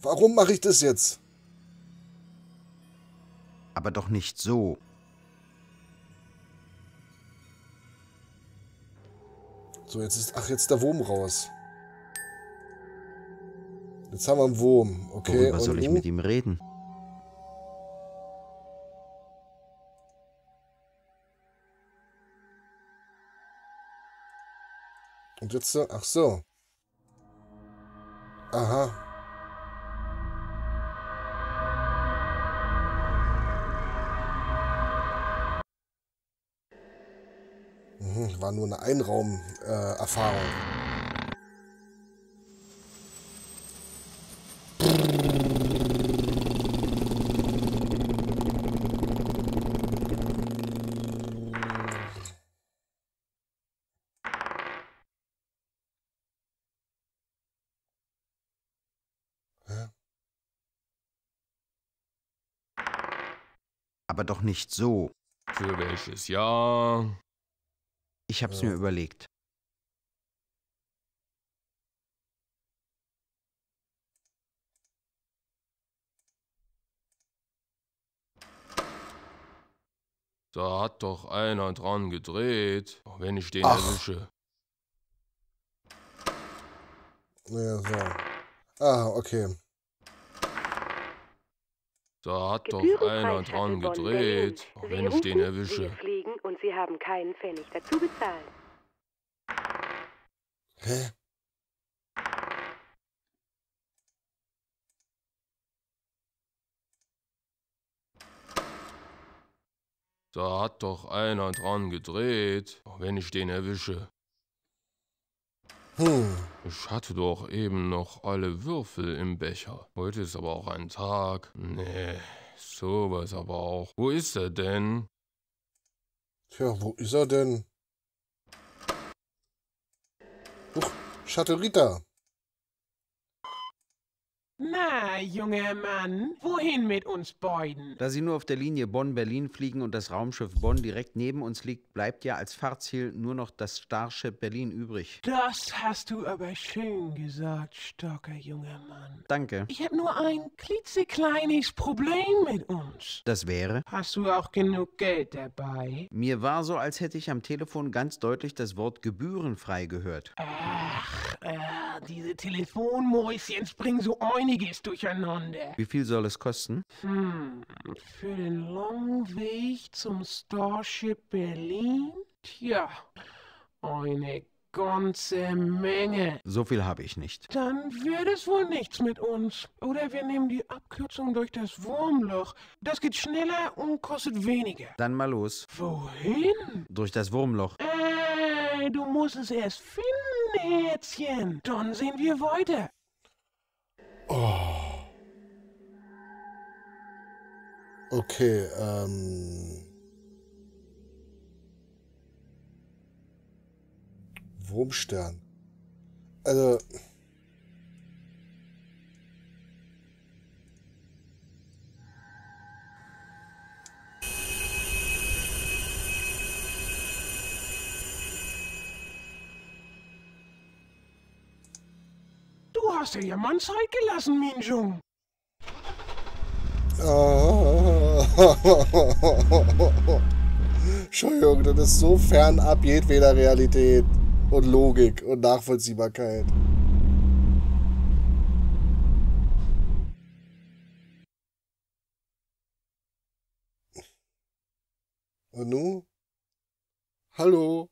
Warum mache ich das jetzt? Aber doch nicht so. So, jetzt ist. Ach, jetzt der Wurm raus. Jetzt haben wir einen Wurm. Okay. Worüber soll ich mit ihm reden? Und jetzt so. Ach so. Aha. Mhm, war nur eine Einraum-Erfahrung. Äh, Erfahrung. Aber doch nicht so. Für welches Jahr? Ich hab's mir überlegt. Da hat doch einer dran gedreht. Wenn ich den Ach. erwische. Ja, so. Ah, okay. Da hat doch einer dran gedreht. Berlin. Wenn Sie ich den erwische. Wir fliegen und Sie haben keinen Pfennig dazu bezahlt. Hä? Da hat doch einer dran gedreht. Wenn ich den erwische. Hm. Ich hatte doch eben noch alle Würfel im Becher. Heute ist aber auch ein Tag. Nee, sowas aber auch. Wo ist er denn? Tja, wo ist er denn? Huch, Chaterita. Na, junger Mann, wohin mit uns beiden? Da Sie nur auf der Linie Bonn-Berlin fliegen und das Raumschiff Bonn direkt neben uns liegt, bleibt ja als Fahrziel nur noch das Starship Berlin übrig. Das hast du aber schön gesagt, Stocker, junger Mann. Danke. Ich habe nur ein klitzekleines Problem mit uns. Das wäre? Hast du auch genug Geld dabei? Mir war so, als hätte ich am Telefon ganz deutlich das Wort gebührenfrei gehört. Ach, äh, diese Telefonmäuschen bringen so einiges durcheinander. Wie viel soll es kosten? Hm, für den langen Weg zum Starship Berlin? Tja, eine ganze Menge. So viel habe ich nicht. Dann wird es wohl nichts mit uns. Oder wir nehmen die Abkürzung durch das Wurmloch. Das geht schneller und kostet weniger. Dann mal los. Wohin? Durch das Wurmloch. Äh, du musst es erst finden, Herzchen. Dann sehen wir weiter. Oh. Okay, ähm. Wurmstern. Also. Hast dir ja Mann Zeit gelassen, Minjung. *laughs* Entschuldigung, das ist so fernab jedweder Realität und Logik und Nachvollziehbarkeit. Und nu? Hallo?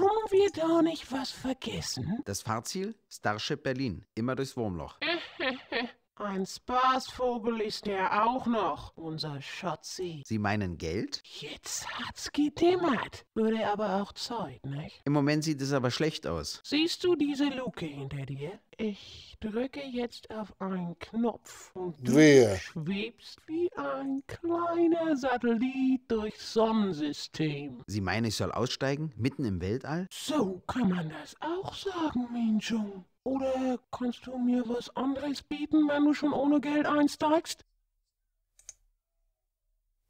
Haben wir da nicht was vergessen? Das Fahrziel? Starship Berlin. Immer durchs Wurmloch. *laughs* Ein Spaßvogel ist er auch noch, unser Schatzi. Sie meinen Geld? Jetzt hat's gedimmert. Würde aber auch Zeit, nicht? Im Moment sieht es aber schlecht aus. Siehst du diese Luke hinter dir? Ich drücke jetzt auf einen Knopf und du Wer? schwebst wie ein kleiner Satellit durchs Sonnensystem. Sie meinen, ich soll aussteigen? Mitten im Weltall? So kann man das auch sagen, Minjung. Oder kannst du mir was anderes bieten, wenn du schon ohne Geld einsteigst?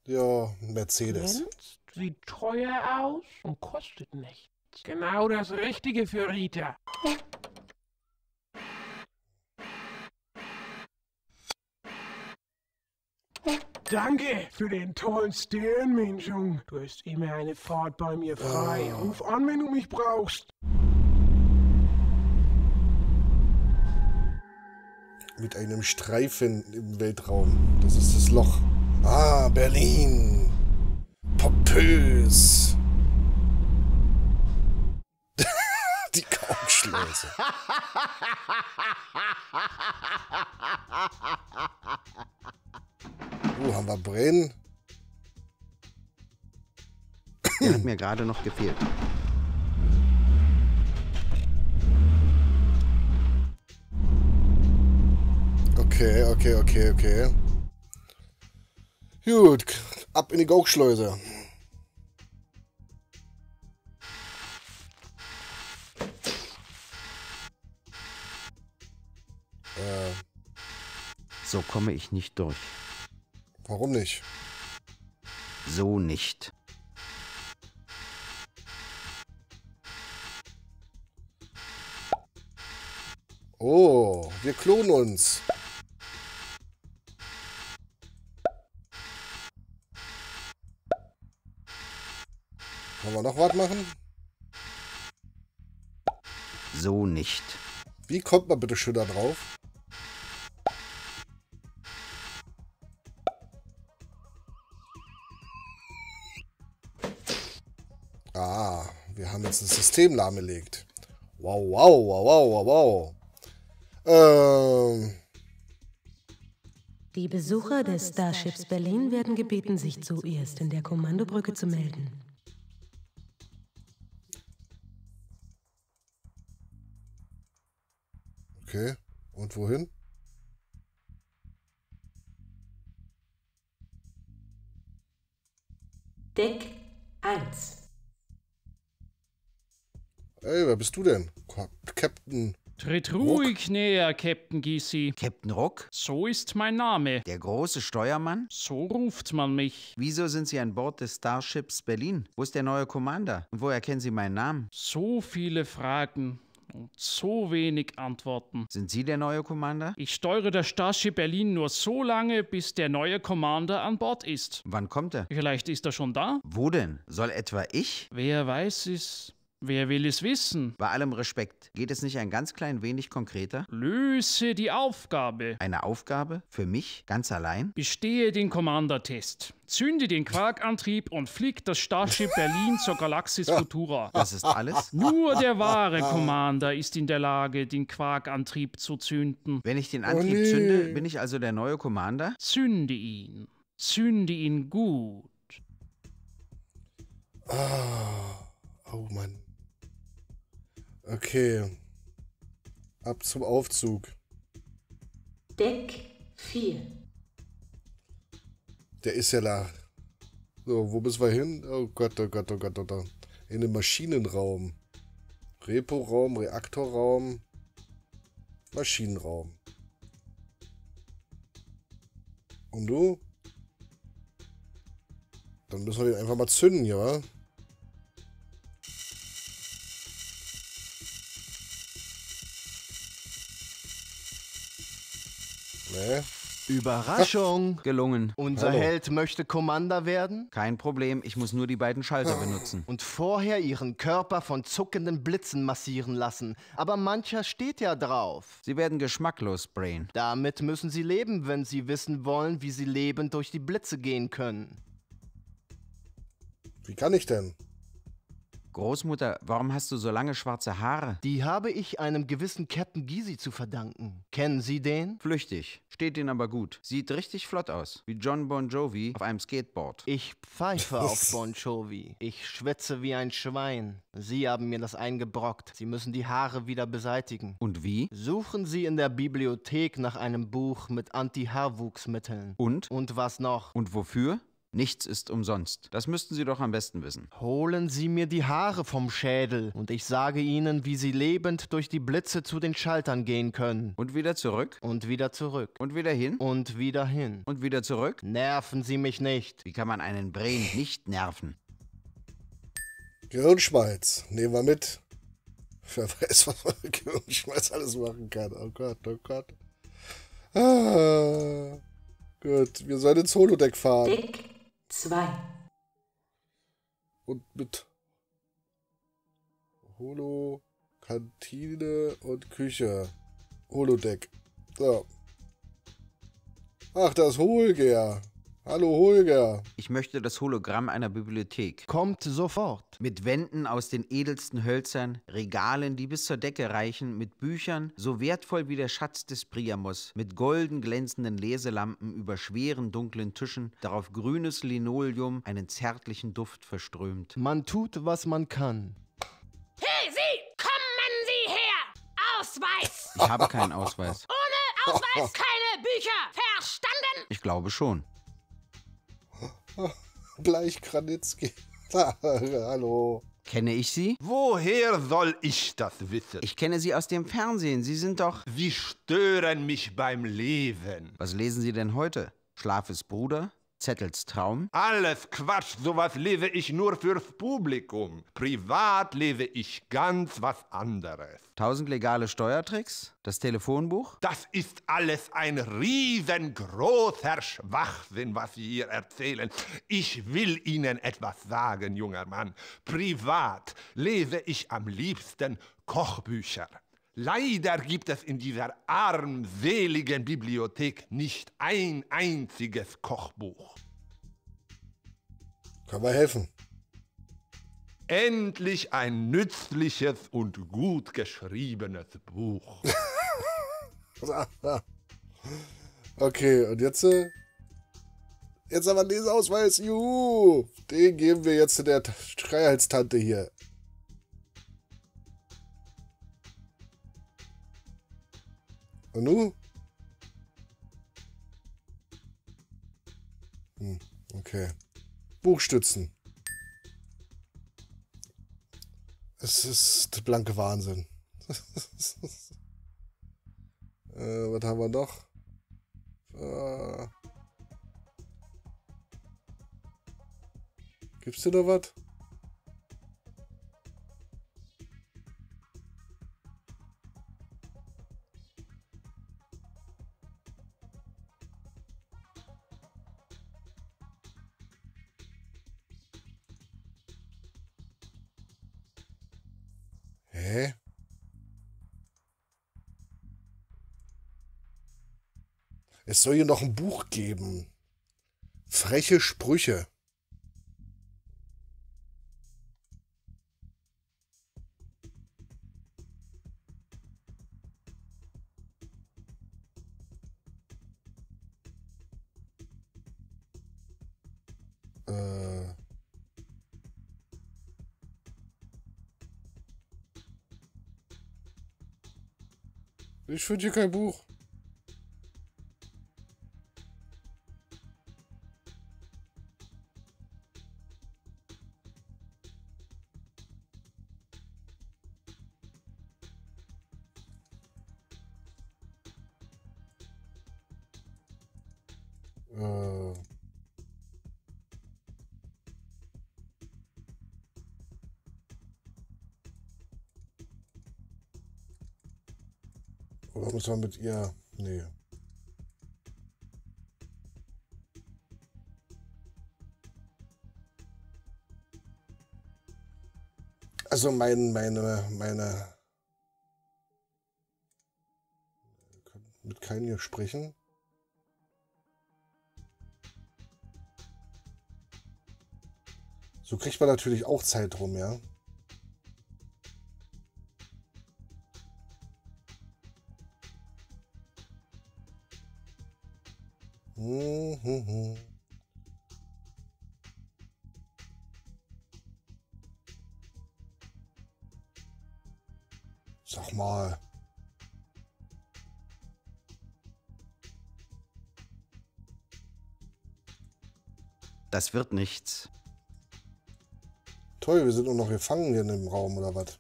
Ja, Mercedes. Glänzt, sieht teuer aus und kostet nichts. Genau das Richtige für Rita. Danke für den tollen Stern, Minjung. Du hast immer eine Fahrt bei mir frei. Ruf an, wenn du mich brauchst. Mit einem Streifen im Weltraum. Das ist das Loch. Ah, Berlin. Pompös. *laughs* Die Kaugschleuse. Oh, haben wir Brennen? Der hat mir gerade noch gefehlt. Okay, okay, okay, okay. Gut, ab in die Gaukschleuse. Äh, So komme ich nicht durch. warum nicht? So nicht. Oh, wir klonen uns. Wollen wir noch was machen? So nicht. Wie kommt man bitte schön da drauf? Ah, wir haben jetzt das System lahmgelegt. Wow, wow, wow, wow, wow, wow. Ähm, Die Besucher des Starships Berlin werden gebeten, sich zuerst in der Kommandobrücke zu melden. Okay. Und wohin? Deck 1. Ey, wer bist du denn? Captain. Tritt ruhig näher, Captain Gysi. Captain Rock? So ist mein Name. Der große Steuermann? So ruft man mich. Wieso sind Sie an Bord des Starships Berlin? Wo ist der neue Commander? Und woher kennen Sie meinen Namen? So viele Fragen und so wenig Antworten. Sind Sie der neue Commander? Ich steuere das Starship Berlin nur so lange, bis der neue Commander an Bord ist. Wann kommt er? Vielleicht ist er schon da? Wo denn? Soll etwa ich? Wer weiß es? Wer will es wissen? Bei allem Respekt, geht es nicht ein ganz klein wenig konkreter? Löse die Aufgabe. Eine Aufgabe? Für mich? Ganz allein? Bestehe den Commander-Test. Zünde den Quarkantrieb und flieg das Starship Berlin zur Galaxis Futura. Das ist alles? Nur der wahre Commander ist in der Lage, den Quarkantrieb zu zünden. Wenn ich den Antrieb nee. zünde, bin ich also der neue Commander? Zünde ihn. Zünde ihn gut. Ah, oh Mann. Okay. Ab zum Aufzug. Deck 4. Der ist ja da. So, wo müssen wir hin? Oh Gott, oh Gott, oh Gott, oh Gott. In den Maschinenraum. Reporaum, Reaktorraum, Maschinenraum. Und du? Dann müssen wir den einfach mal zünden, ja? Nee. Überraschung! *laughs* Gelungen. Unser Hallo. Held möchte Commander werden Kein Problem, ich muss nur die beiden Schalter benutzen. und vorher ihren Körper von zuckenden Blitzen massieren lassen. Aber mancher steht ja drauf. Sie werden geschmacklos, Brain. Damit müssen sie leben, wenn sie wissen wollen, wie sie lebend durch die Blitze gehen können. Wie kann ich denn? Großmutter, warum hast du so lange schwarze Haare? Die habe ich einem gewissen Captain Gysi zu verdanken. Kennen Sie den? Flüchtig. Steht Ihnen aber gut. Sieht richtig flott aus. Wie John Bon Jovi auf einem Skateboard. Ich pfeife auf *laughs* Bon Jovi. Ich schwätze wie ein Schwein. Sie haben mir das eingebrockt. Sie müssen die Haare wieder beseitigen. Und wie? Suchen Sie in der Bibliothek nach einem Buch mit Anti-Haarwuchsmitteln. Und? Und was noch? Und wofür? Nichts ist umsonst. Das müssten Sie doch am besten wissen. Holen Sie mir die Haare vom Schädel und ich sage Ihnen, wie Sie lebend durch die Blitze zu den Schaltern gehen können. Und wieder zurück? Und wieder zurück. Und wieder hin? Und wieder hin. Und wieder zurück? Nerven Sie mich nicht. Wie kann man einen Brain nicht nerven? Gehirnschmalz. Nehmen wir mit. Wer weiß, *laughs* was man mit Gehirnschmalz alles machen kann. Oh Gott, oh Gott. Ah, gut, wir sollen ins Holodeck fahren. Dick 2. Und mit Holo, Kantine und Küche. Holodeck. So. Ach, da ist Holger. Hallo Holger. Ich möchte das Hologramm einer Bibliothek. Kommt sofort. Mit Wänden aus den edelsten Hölzern, Regalen, die bis zur Decke reichen, mit Büchern, so wertvoll wie der Schatz des Priamos, mit golden glänzenden Leselampen über schweren dunklen Tischen, darauf grünes Linoleum einen zärtlichen Duft verströmt. Man tut, was man kann. Hey, Sie! Kommen Sie her! Ausweis! Ich habe keinen Ausweis. Ohne Ausweis keine Bücher! Verstanden? Ich glaube schon. *laughs* Bleich Kranitzky. *laughs* Hallo. Kenne ich Sie? Woher soll ich das wissen? Ich kenne Sie aus dem Fernsehen. Sie sind doch. Sie stören mich beim Leben. Was lesen Sie denn heute? Schlafes Bruder? Zettels Traum? Alles Quatsch, sowas lese ich nur fürs Publikum. Privat lese ich ganz was anderes. Tausend legale Steuertricks? Das Telefonbuch? Das ist alles ein riesengroßer Schwachsinn, was Sie hier erzählen. Ich will Ihnen etwas sagen, junger Mann. Privat lese ich am liebsten Kochbücher. Leider gibt es in dieser armseligen Bibliothek nicht ein einziges Kochbuch. Können wir helfen? Endlich ein nützliches und gut geschriebenes Buch. *laughs* okay, und jetzt. äh, Jetzt haben wir einen Leseausweis. Juhu! Den geben wir jetzt der Schreihals-Tante hier. Und nu? Hm, okay. Buchstützen. Es ist der blanke Wahnsinn. *laughs* äh, was haben wir noch? Äh, gibt's hier noch was? Hä? Es soll hier noch ein Buch geben. Freche Sprüche. Ich finde hier kein muss man mit ihr. Nee. Also mein, meine, meine. Mit keinem hier sprechen. So kriegt man natürlich auch Zeit rum, ja. Das wird nichts. Toll, wir sind nur noch gefangen hier in dem Raum, oder was?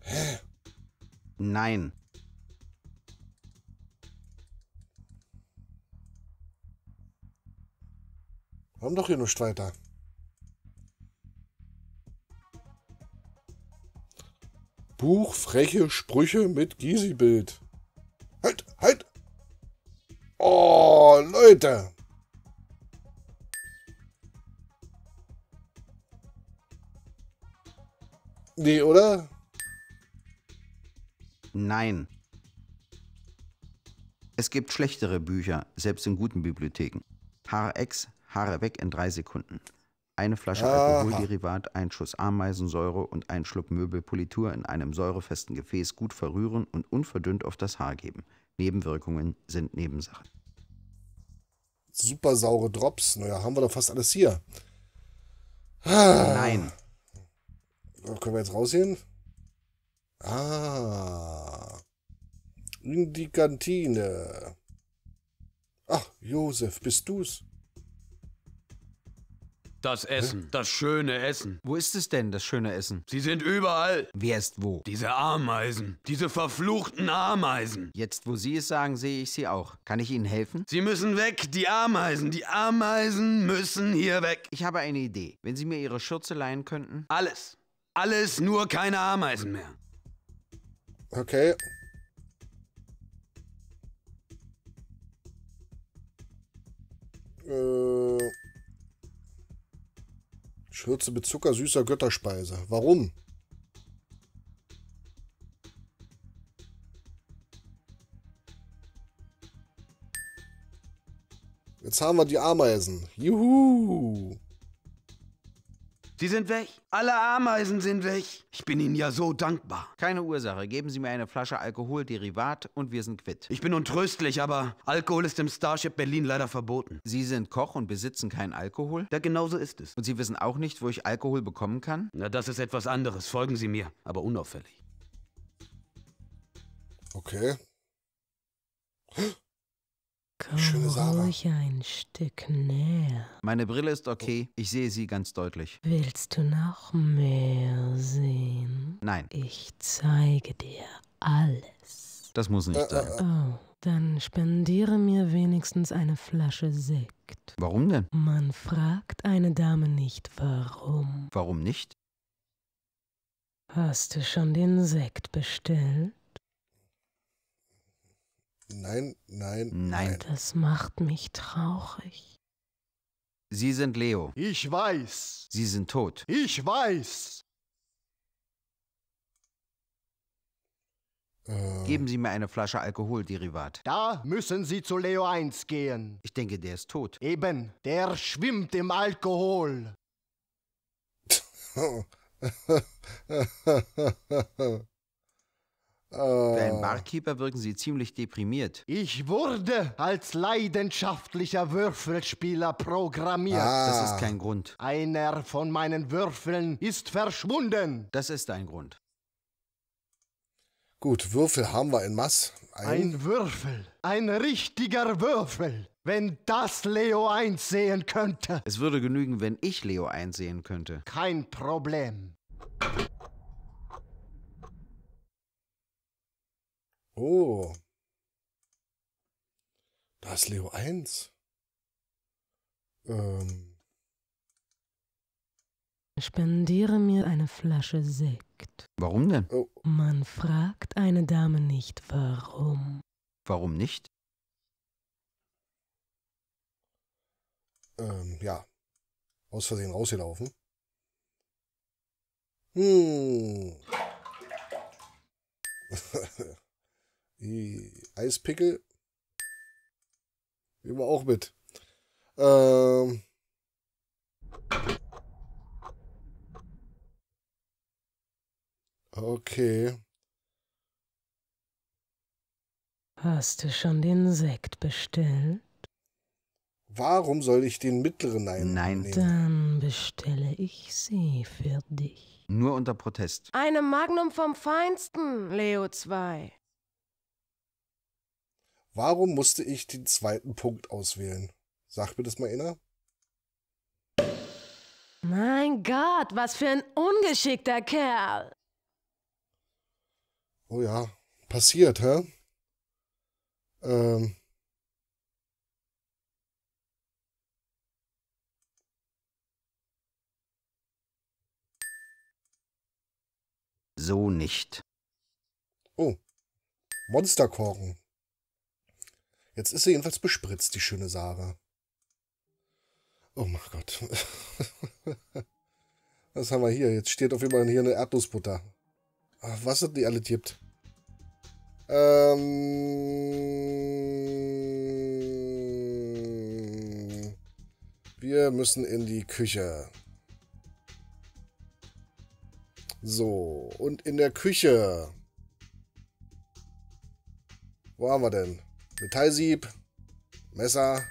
Hä? Nein. Wir haben doch hier nichts weiter. Buch Freche Sprüche mit Gysi-Bild. Leute! Nee, oder? Nein. Es gibt schlechtere Bücher, selbst in guten Bibliotheken. Haare ex, Haare weg in drei Sekunden. Eine Flasche Aha. Alkoholderivat, ein Schuss Ameisensäure und ein Schluck Möbelpolitur in einem säurefesten Gefäß gut verrühren und unverdünnt auf das Haar geben. Nebenwirkungen sind Nebensachen. Super saure Drops. Naja, haben wir doch fast alles hier. Ah. Nein. Können wir jetzt rausgehen? Ah. In die Kantine. Ach, Josef, bist du's? Das Essen, das schöne Essen. Wo ist es denn, das schöne Essen? Sie sind überall. Wer ist wo? Diese Ameisen, diese verfluchten Ameisen. Jetzt, wo Sie es sagen, sehe ich Sie auch. Kann ich Ihnen helfen? Sie müssen weg, die Ameisen, die Ameisen müssen hier weg. Ich habe eine Idee. Wenn Sie mir Ihre Schürze leihen könnten? Alles. Alles, nur keine Ameisen mehr. Okay. Äh, Schürze mit zuckersüßer Götterspeise. Warum? Jetzt haben wir die Ameisen. Juhu! Sie sind weg. Alle Ameisen sind weg. Ich bin Ihnen ja so dankbar. Keine Ursache. Geben Sie mir eine Flasche Alkoholderivat und wir sind quitt. Ich bin untröstlich, aber Alkohol ist im Starship Berlin leider verboten. Sie sind Koch und besitzen keinen Alkohol? Ja, genauso ist es. Und Sie wissen auch nicht, wo ich Alkohol bekommen kann? Na, das ist etwas anderes. Folgen Sie mir, aber unauffällig. Okay. Komm Schöne Sarah. ruhig ein Stück näher. Meine Brille ist okay. Ich sehe sie ganz deutlich. Willst du noch mehr sehen? Nein, Ich zeige dir alles. das muss nicht sein. Oh, dann spendiere mir wenigstens eine Flasche Sekt. Warum denn? Man fragt eine Dame nicht warum. Warum nicht? Hast du schon den Sekt bestellt? Nein, nein, Nein. Das macht mich traurig. Sie sind Leo. Ich weiß. Sie sind tot. Ich weiß. Äh, Geben Sie mir eine Flasche Alkoholderivat. Da müssen Sie zu Leo 1 gehen. Ich denke, der ist tot. Eben, der schwimmt im Alkohol. *laughs* *laughs* *laughs* Für Äh. Barkeeper wirken Sie ziemlich deprimiert. Ich wurde als leidenschaftlicher Würfelspieler programmiert. Das ist kein Grund. Einer von meinen Würfeln ist verschwunden. Das ist ein Grund. Gut, Würfel haben wir in Mass. Ein Würfel. Ein richtiger Würfel. Wenn das Leo 1 sehen könnte. Es würde genügen, wenn ich Leo einsehen könnte. Kein Problem. Oh. Da ist Leo 1. Ähm, Spendiere mir eine Flasche Sekt. Warum denn? oh, Man fragt eine Dame nicht warum. Warum nicht? ähm, ja. Aus Versehen rausgelaufen. Hm. *laughs* Die Eispickel. Nehmen wir auch mit. Ähm. Okay. Hast du schon den Sekt bestellt? Warum soll ich den mittleren Nein Nein. nehmen? Dann bestelle ich sie für dich. Nur unter Protest. Eine Magnum vom Feinsten, Leo 2. Warum musste ich den zweiten Punkt auswählen? Sag mir das mal einer. Mein Gott, was für ein ungeschickter Kerl. Oh ja, passiert, hä? Ähm. So nicht. Oh. Monsterkorken. Jetzt ist sie jedenfalls bespritzt, die schöne Sarah. Oh mein Gott. *laughs* Was haben wir hier? Jetzt steht auf jeden Fall hier eine Erdnussbutter. Ach, was sind die alle gibt? Ähm, wir müssen in die Küche. So, und in der Küche. Wo haben wir denn? Metallsieb, Messer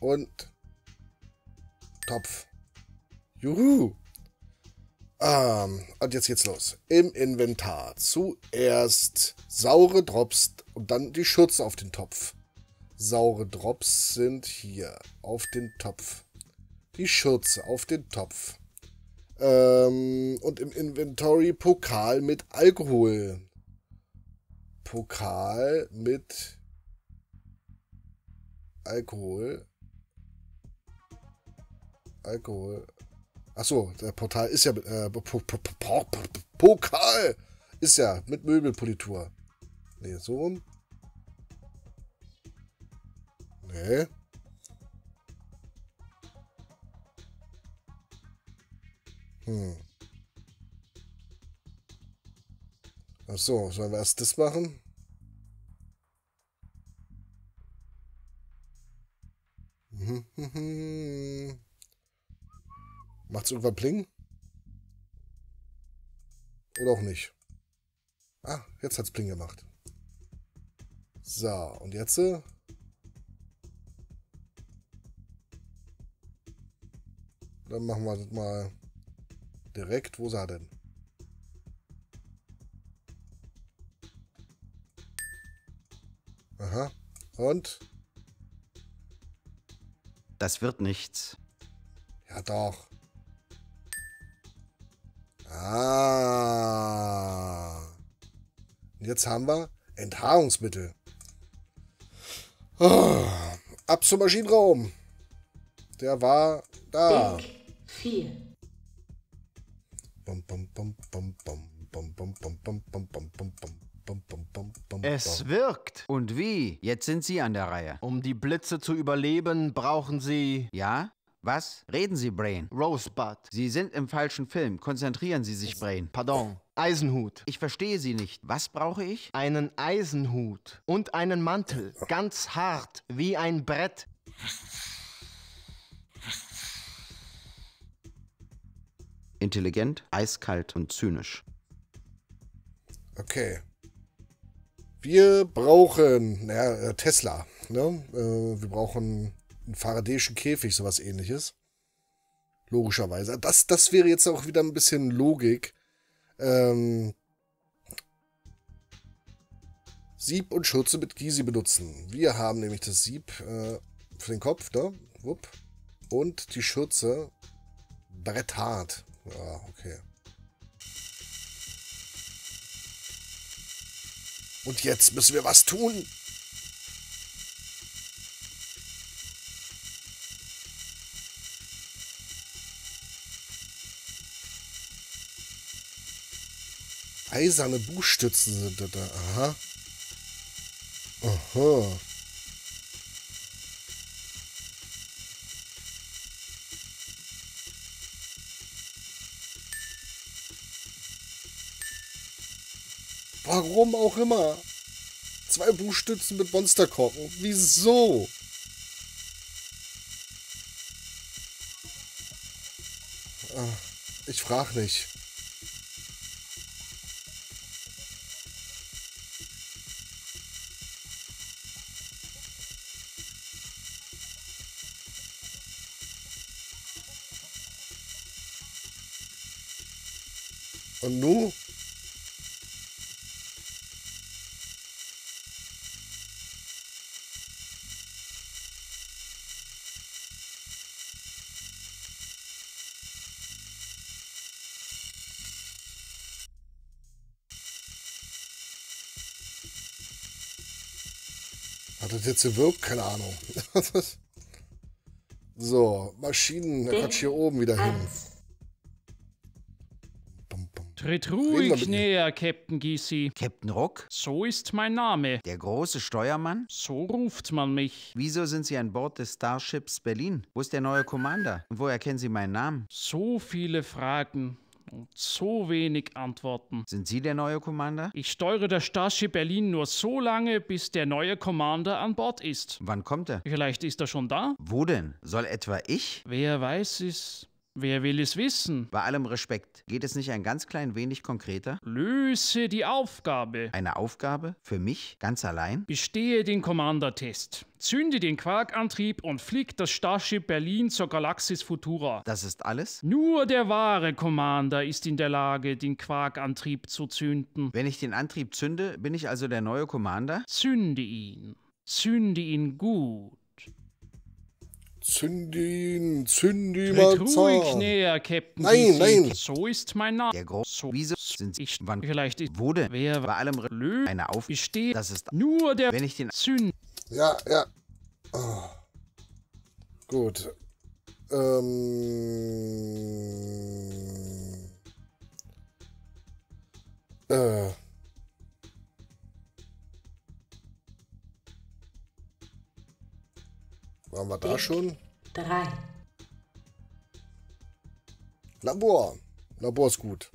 und Topf. Juhu! Ähm, und jetzt geht's los. Im Inventar zuerst saure Drops und dann die Schürze auf den Topf. Saure Drops sind hier auf den Topf. Die Schürze auf den Topf. Ähm, und im Inventory Pokal mit Alkohol. Pokal mit Alkohol. Alkohol. Achso, der Portal ist ja mit, äh, po, po, po, po, Pokal ist ja mit Möbelpolitur. Nee, so rum. Nee. Hm. Achso, sollen wir erst das machen? *laughs* Macht's irgendwann Pling? Oder auch nicht? Ah, jetzt hat's Pling gemacht. So, und jetzt? äh, Dann machen wir das mal direkt. Wo er denn? Aha. Und? Das wird nichts. Ja, doch. Ah. Und jetzt haben wir Enthaarungsmittel. Oh, ab zum Maschinenraum. Der war da. Vier. Bum, Es wirkt. Und wie? Jetzt sind Sie an der Reihe. Um die Blitze zu überleben, brauchen Sie Ja? Was? Reden Sie, Brain. Rosebud. Sie sind im falschen Film. Konzentrieren Sie sich, Brain. Pardon. Eisenhut. Ich verstehe Sie nicht. Was brauche ich? Einen Eisenhut und einen Mantel. Ganz hart, wie ein Brett. Intelligent, eiskalt und zynisch. Okay. Wir brauchen, naja, äh, Tesla. Ne? Äh, wir brauchen einen faradäischen Käfig, sowas ähnliches. Logischerweise. Das, das wäre jetzt auch wieder ein bisschen Logik. Ähm, Sieb und Schürze mit Gysi benutzen. Wir haben nämlich das Sieb äh, für den Kopf, ne? Wupp. Und die Schürze bretthart. Ja, okay. Und jetzt müssen wir was tun. Eiserne Buchstützen sind da. Aha. Aha. Warum auch immer. Zwei Buchstützen mit Monsterkorken. Wieso? Ah, Ich frag nicht. Das jetzt gewirkt? Keine Ahnung. *laughs* so, Maschinen, der Quatsch hier oben wieder hin. Tritt ruhig näher, Captain Gysi. Captain Rock? So ist mein Name. Der große Steuermann? So ruft man mich. Wieso sind Sie an Bord des Starships Berlin? Wo ist der neue Commander? Und woher kennen Sie meinen Namen? So viele Fragen und so wenig Antworten. Sind Sie der neue Commander? Ich steuere das Starship Berlin nur so lange, bis der neue Commander an Bord ist. Wann kommt er? Vielleicht ist er schon da? Wo denn? Soll etwa ich? Wer weiß es? Wer will es wissen? Bei allem Respekt, geht es nicht ein ganz klein wenig konkreter? Löse die Aufgabe. Eine Aufgabe? Für mich? Ganz allein? Bestehe den Commander-Test. Zünde den Quarkantrieb und flieg das Starship Berlin zur Galaxis Futura. Das ist alles? Nur der wahre Commander ist in der Lage, den Quarkantrieb zu zünden. Wenn ich den Antrieb zünde, bin ich also der neue Commander? Zünde ihn. Zünde ihn gut. Zündin, Zündi Tritt mal ruhig näher, Captain. Nein, nein. So ist mein Name. Der große. So Wieso sind ich. Wann? Vielleicht ist. Wo denn? Wer Bei allem Lö Eine Auf. besteht. Das ist. Nur der Wenn ich den. Zünd. Ja, ja. Ah. Gut. Ähm. Äh. Waren wir da schon? Drei. Labor. Labor ist gut.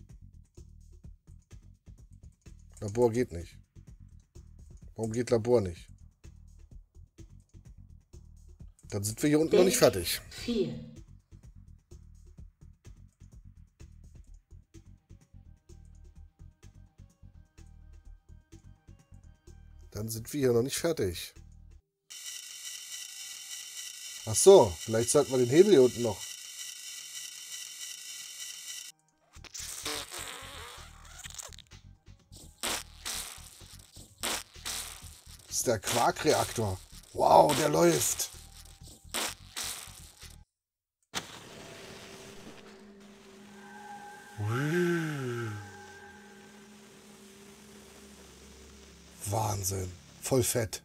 Labor geht nicht. Warum geht Labor nicht? Dann sind wir hier unten noch nicht fertig. Vier. Dann sind wir hier noch nicht fertig. Ach so, vielleicht sollten wir den Hebel hier unten noch. Das ist der Quarkreaktor. Wow, der läuft. Wahnsinn. Voll fett.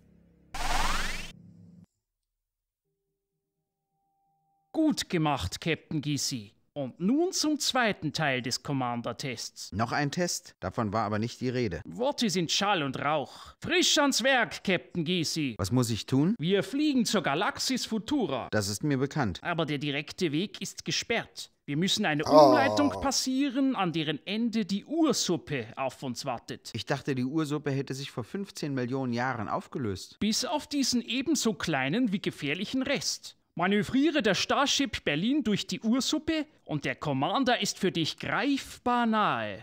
Gut gemacht, Captain Gysi. Und nun zum zweiten Teil des Commander-Tests. Noch ein Test? Davon war aber nicht die Rede. Worte sind Schall und Rauch. Frisch ans Werk, Captain Gysi. Was muss ich tun? Wir fliegen zur Galaxis Futura. Das ist mir bekannt. Aber der direkte Weg ist gesperrt. Wir müssen eine Oh. Umleitung passieren, an deren Ende die Ursuppe auf uns wartet. Ich dachte, die Ursuppe hätte sich vor 15 Millionen Jahren aufgelöst. Bis auf diesen ebenso kleinen wie gefährlichen Rest. Manövriere das Starship Berlin durch die Ursuppe und der Commander ist für dich greifbar nahe.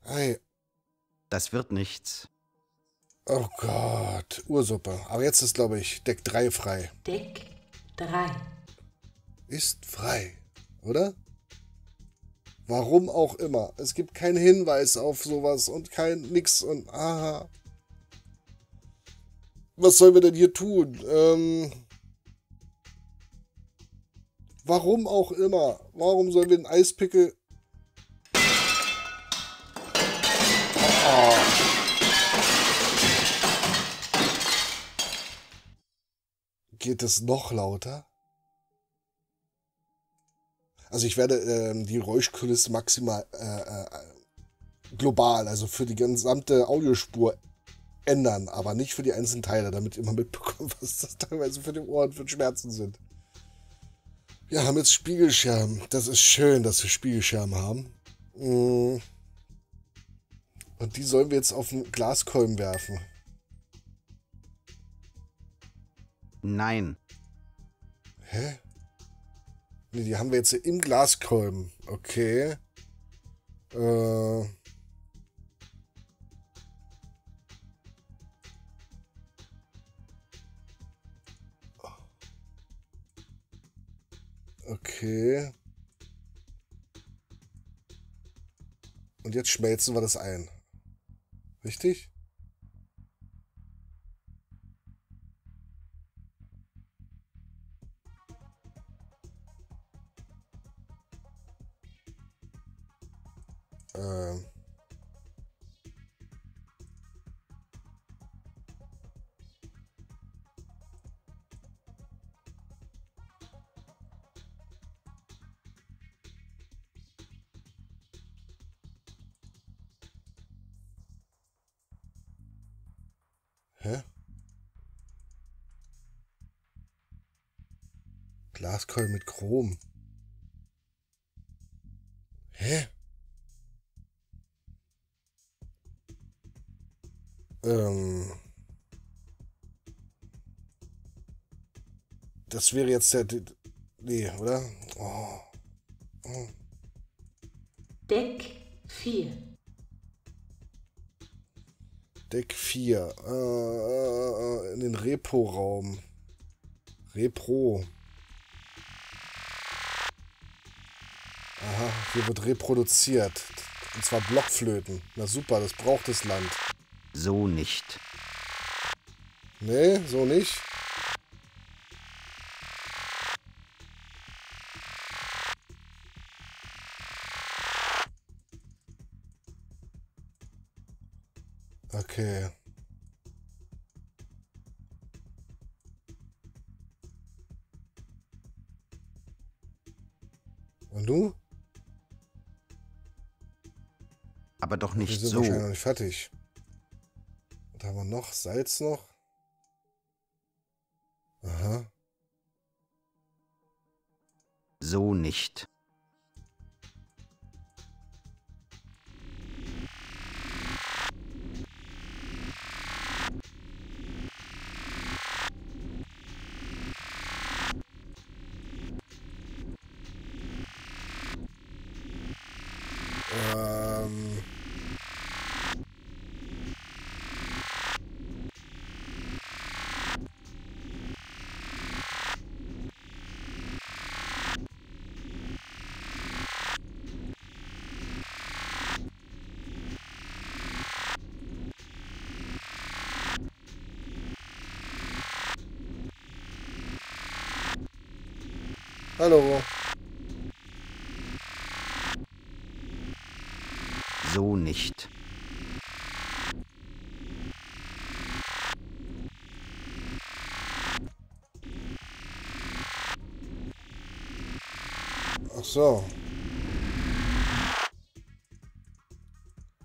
Hey, Das wird nichts. oh Gott, Ursuppe. Aber jetzt ist, glaube ich, Deck 3 frei. Deck 3. Ist frei, oder? Warum auch immer. Es gibt keinen Hinweis auf sowas und kein nix und aha. Was sollen wir denn hier tun? Ähm, warum auch immer. Warum sollen wir den Eispickel... Oh. Geht es noch lauter? Also ich werde ähm, die Geräuschkulisse maximal äh, äh, global, also für die gesamte Audiospur ändern, aber nicht für die einzelnen Teile, damit ihr mal mitbekommt, *laughs* was das teilweise für die Ohren für Schmerzen sind. Wir haben jetzt Spiegelschirm. Das ist schön, dass wir Spiegelschirm haben. Mm. Und die sollen wir jetzt auf den Glaskolben werfen. Nein. Hä? Nee, die haben wir jetzt im Glaskolben. Okay. Äh. Okay. Und jetzt schmelzen wir das ein. Richtig? Ähm. Glaskeul mit Chrom. Hä? Ähm. Das wäre jetzt der. Nee, oder? Oh. Oh. Deck 4. Deck 4. Äh, äh, in den Repo-Raum. Repro. Aha, hier wird reproduziert. Und zwar Blockflöten. Na super, das braucht das Land. So nicht. Nee, so nicht. Okay. Und du? Aber doch Wir nicht sind so. wahrscheinlich noch nicht fertig. Was haben wir noch? Salz noch? Aha. So nicht. Ähm. Hallo. So nicht. Ach so.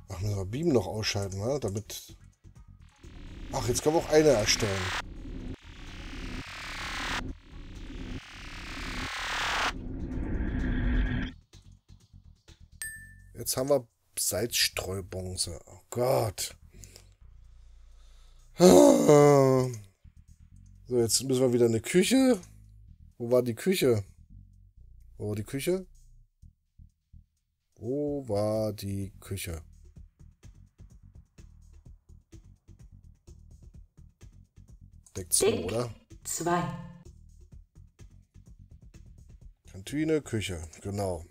Ach, müssen wir Beam noch ausschalten, ne? Damit. Ach, jetzt können wir auch eine erstellen. Haben wir Salzstreubronze. Oh Gott. So, jetzt müssen wir wieder eine Küche. Wo war die Küche? Wo war die Küche? Wo war die Küche? Deck 2, Deck oder? 2. Kantine, Küche, genau.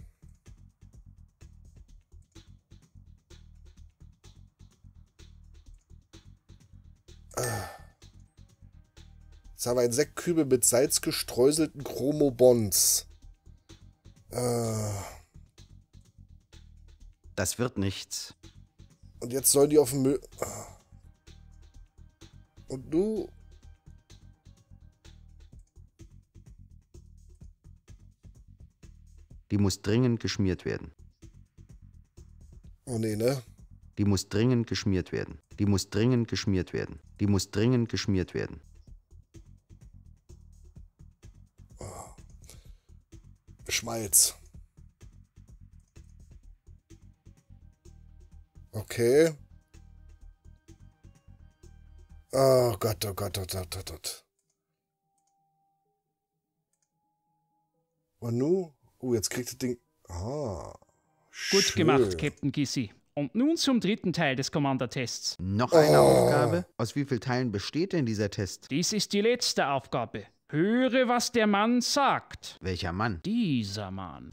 Jetzt haben wir einen Sektkübel mit salzgestreuselten Chromobons. Äh, Das wird nichts. und jetzt sollen die auf dem Müll. Und du. Die muss dringend geschmiert werden. Oh nee, ne? Die muss dringend geschmiert werden. Die muss dringend geschmiert werden. Die muss dringend geschmiert werden. Ah. Schmalz. Okay. Oh Gott, oh Gott, oh Gott, oh Gott. Und nun? Oh, jetzt kriegt das Ding. Ah. Gut schön. gemacht, Captain Gizzy. Und nun zum dritten Teil des Commander-Tests. Noch eine Oh. Aufgabe? Aus wie vielen Teilen besteht denn dieser Test? Dies ist die letzte Aufgabe. Höre, was der Mann sagt. Welcher Mann? Dieser Mann.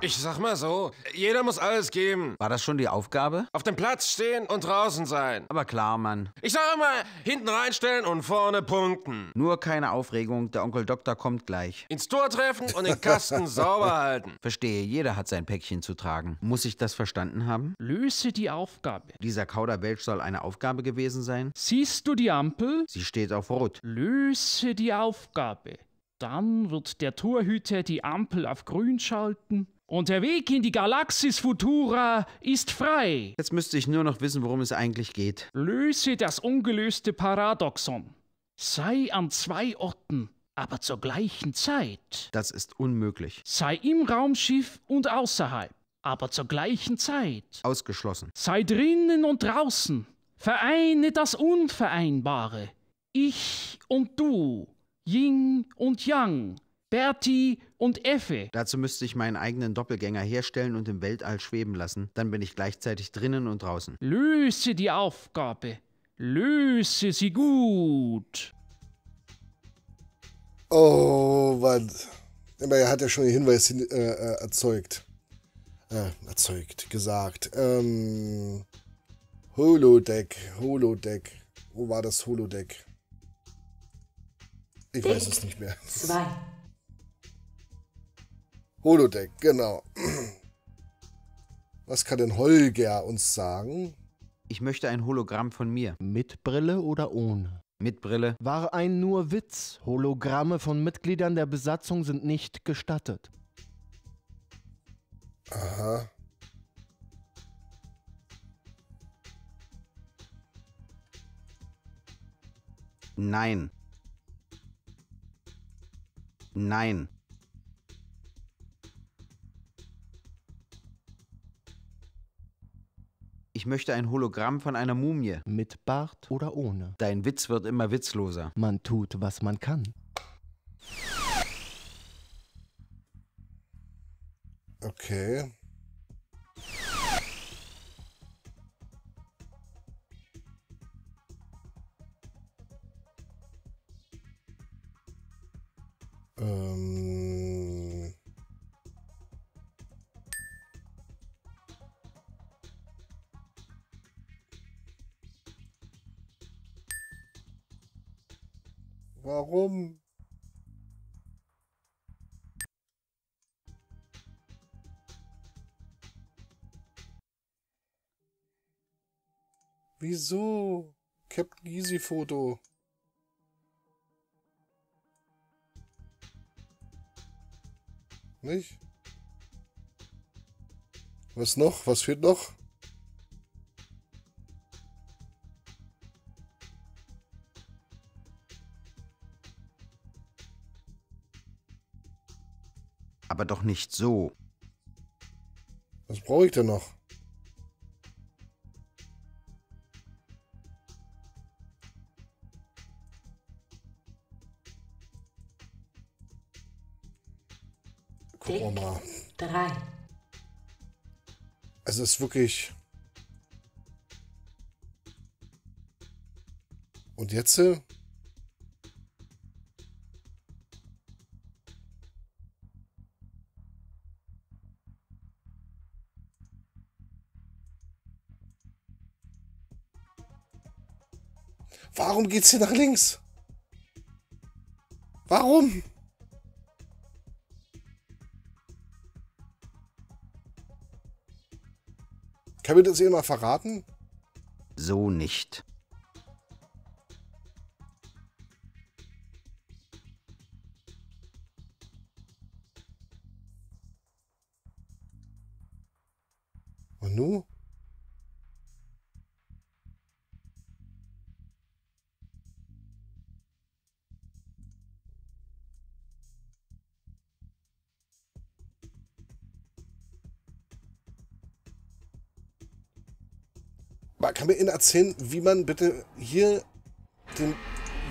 Ich sag mal so, jeder muss alles geben. War das schon die Aufgabe? Auf dem Platz stehen und draußen sein. Aber klar, Mann. Ich sag immer, hinten reinstellen und vorne punkten. Nur keine Aufregung, der Onkel Doktor kommt gleich. Ins Tor treffen und den Kasten *laughs* sauber halten. Verstehe, jeder hat sein Päckchen zu tragen. Muss ich das verstanden haben? Löse die Aufgabe. Dieser Kauderwelsch soll eine Aufgabe gewesen sein? Siehst du die Ampel? Sie steht auf Rot. Löse die Aufgabe. Dann wird der Torhüter die Ampel auf grün schalten und der Weg in die Galaxis Futura ist frei. Jetzt müsste ich nur noch wissen, worum es eigentlich geht. Löse das ungelöste Paradoxon. Sei an zwei Orten, aber zur gleichen Zeit. Das ist unmöglich. Sei im Raumschiff und außerhalb, aber zur gleichen Zeit. Ausgeschlossen. Sei drinnen und draußen. Vereine das Unvereinbare. Ich und du. Yin und Yang. Bertie und Effe. Dazu müsste ich meinen eigenen Doppelgänger herstellen und im Weltall schweben lassen. Dann bin ich gleichzeitig drinnen und draußen. Löse die Aufgabe. Löse sie gut. Oh, Mann. Aber er hat ja schon den Hinweis hin, äh, äh, erzeugt. Äh, erzeugt, gesagt. Ähm, Holodeck, Holodeck. Wo war das Holodeck? Ich weiß es nicht mehr. Zwei. Holodeck, genau. Was kann denn Holger uns sagen? Ich möchte ein Hologramm von mir. Mit Brille oder ohne? Mit Brille. War ein nur Witz. Hologramme von Mitgliedern der Besatzung sind nicht gestattet. Aha. Nein. Nein. Ich möchte ein Hologramm von einer Mumie. Mit Bart oder ohne? Dein Witz wird immer witzloser. Man tut, was man kann. Okay. Ähm. Warum? Wieso? Captain Easy Foto. Nicht? Was noch? Was fehlt noch? Aber doch nicht so. Was brauche ich denn noch? Gucken wir mal. Drei. Es ist wirklich. Und jetzt? Warum geht's hier nach links? Warum? Kann mir das jemand verraten? So nicht. Erzählen, wie man bitte hier den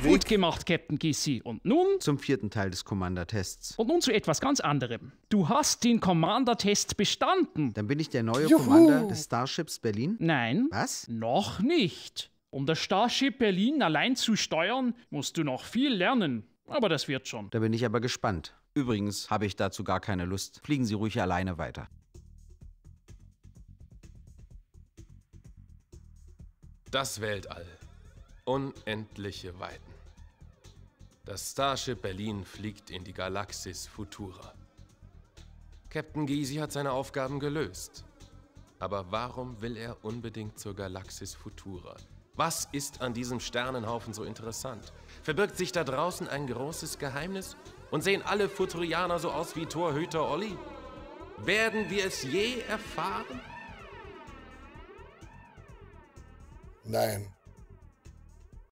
Weg... Gut gemacht, Captain Gissi. Und nun? Zum vierten Teil des Commander-Tests. Und nun zu etwas ganz anderem. Du hast den Commander-Test bestanden. Dann bin ich der neue Juhu. Commander des Starships Berlin? Nein. Was? Noch nicht. Um das Starship Berlin allein zu steuern, musst du noch viel lernen. Aber das wird schon. Da bin ich aber gespannt. Übrigens habe ich dazu gar keine Lust. Fliegen Sie ruhig alleine weiter. Das Weltall. Unendliche Weiten. Das Starship Berlin fliegt in die Galaxis Futura. Captain Gysi hat seine Aufgaben gelöst. Aber warum will er unbedingt zur Galaxis Futura? Was ist an diesem Sternenhaufen so interessant? Verbirgt sich da draußen ein großes Geheimnis? Und sehen alle Futurianer so aus wie Torhüter Olli? Werden wir es je erfahren? Nein.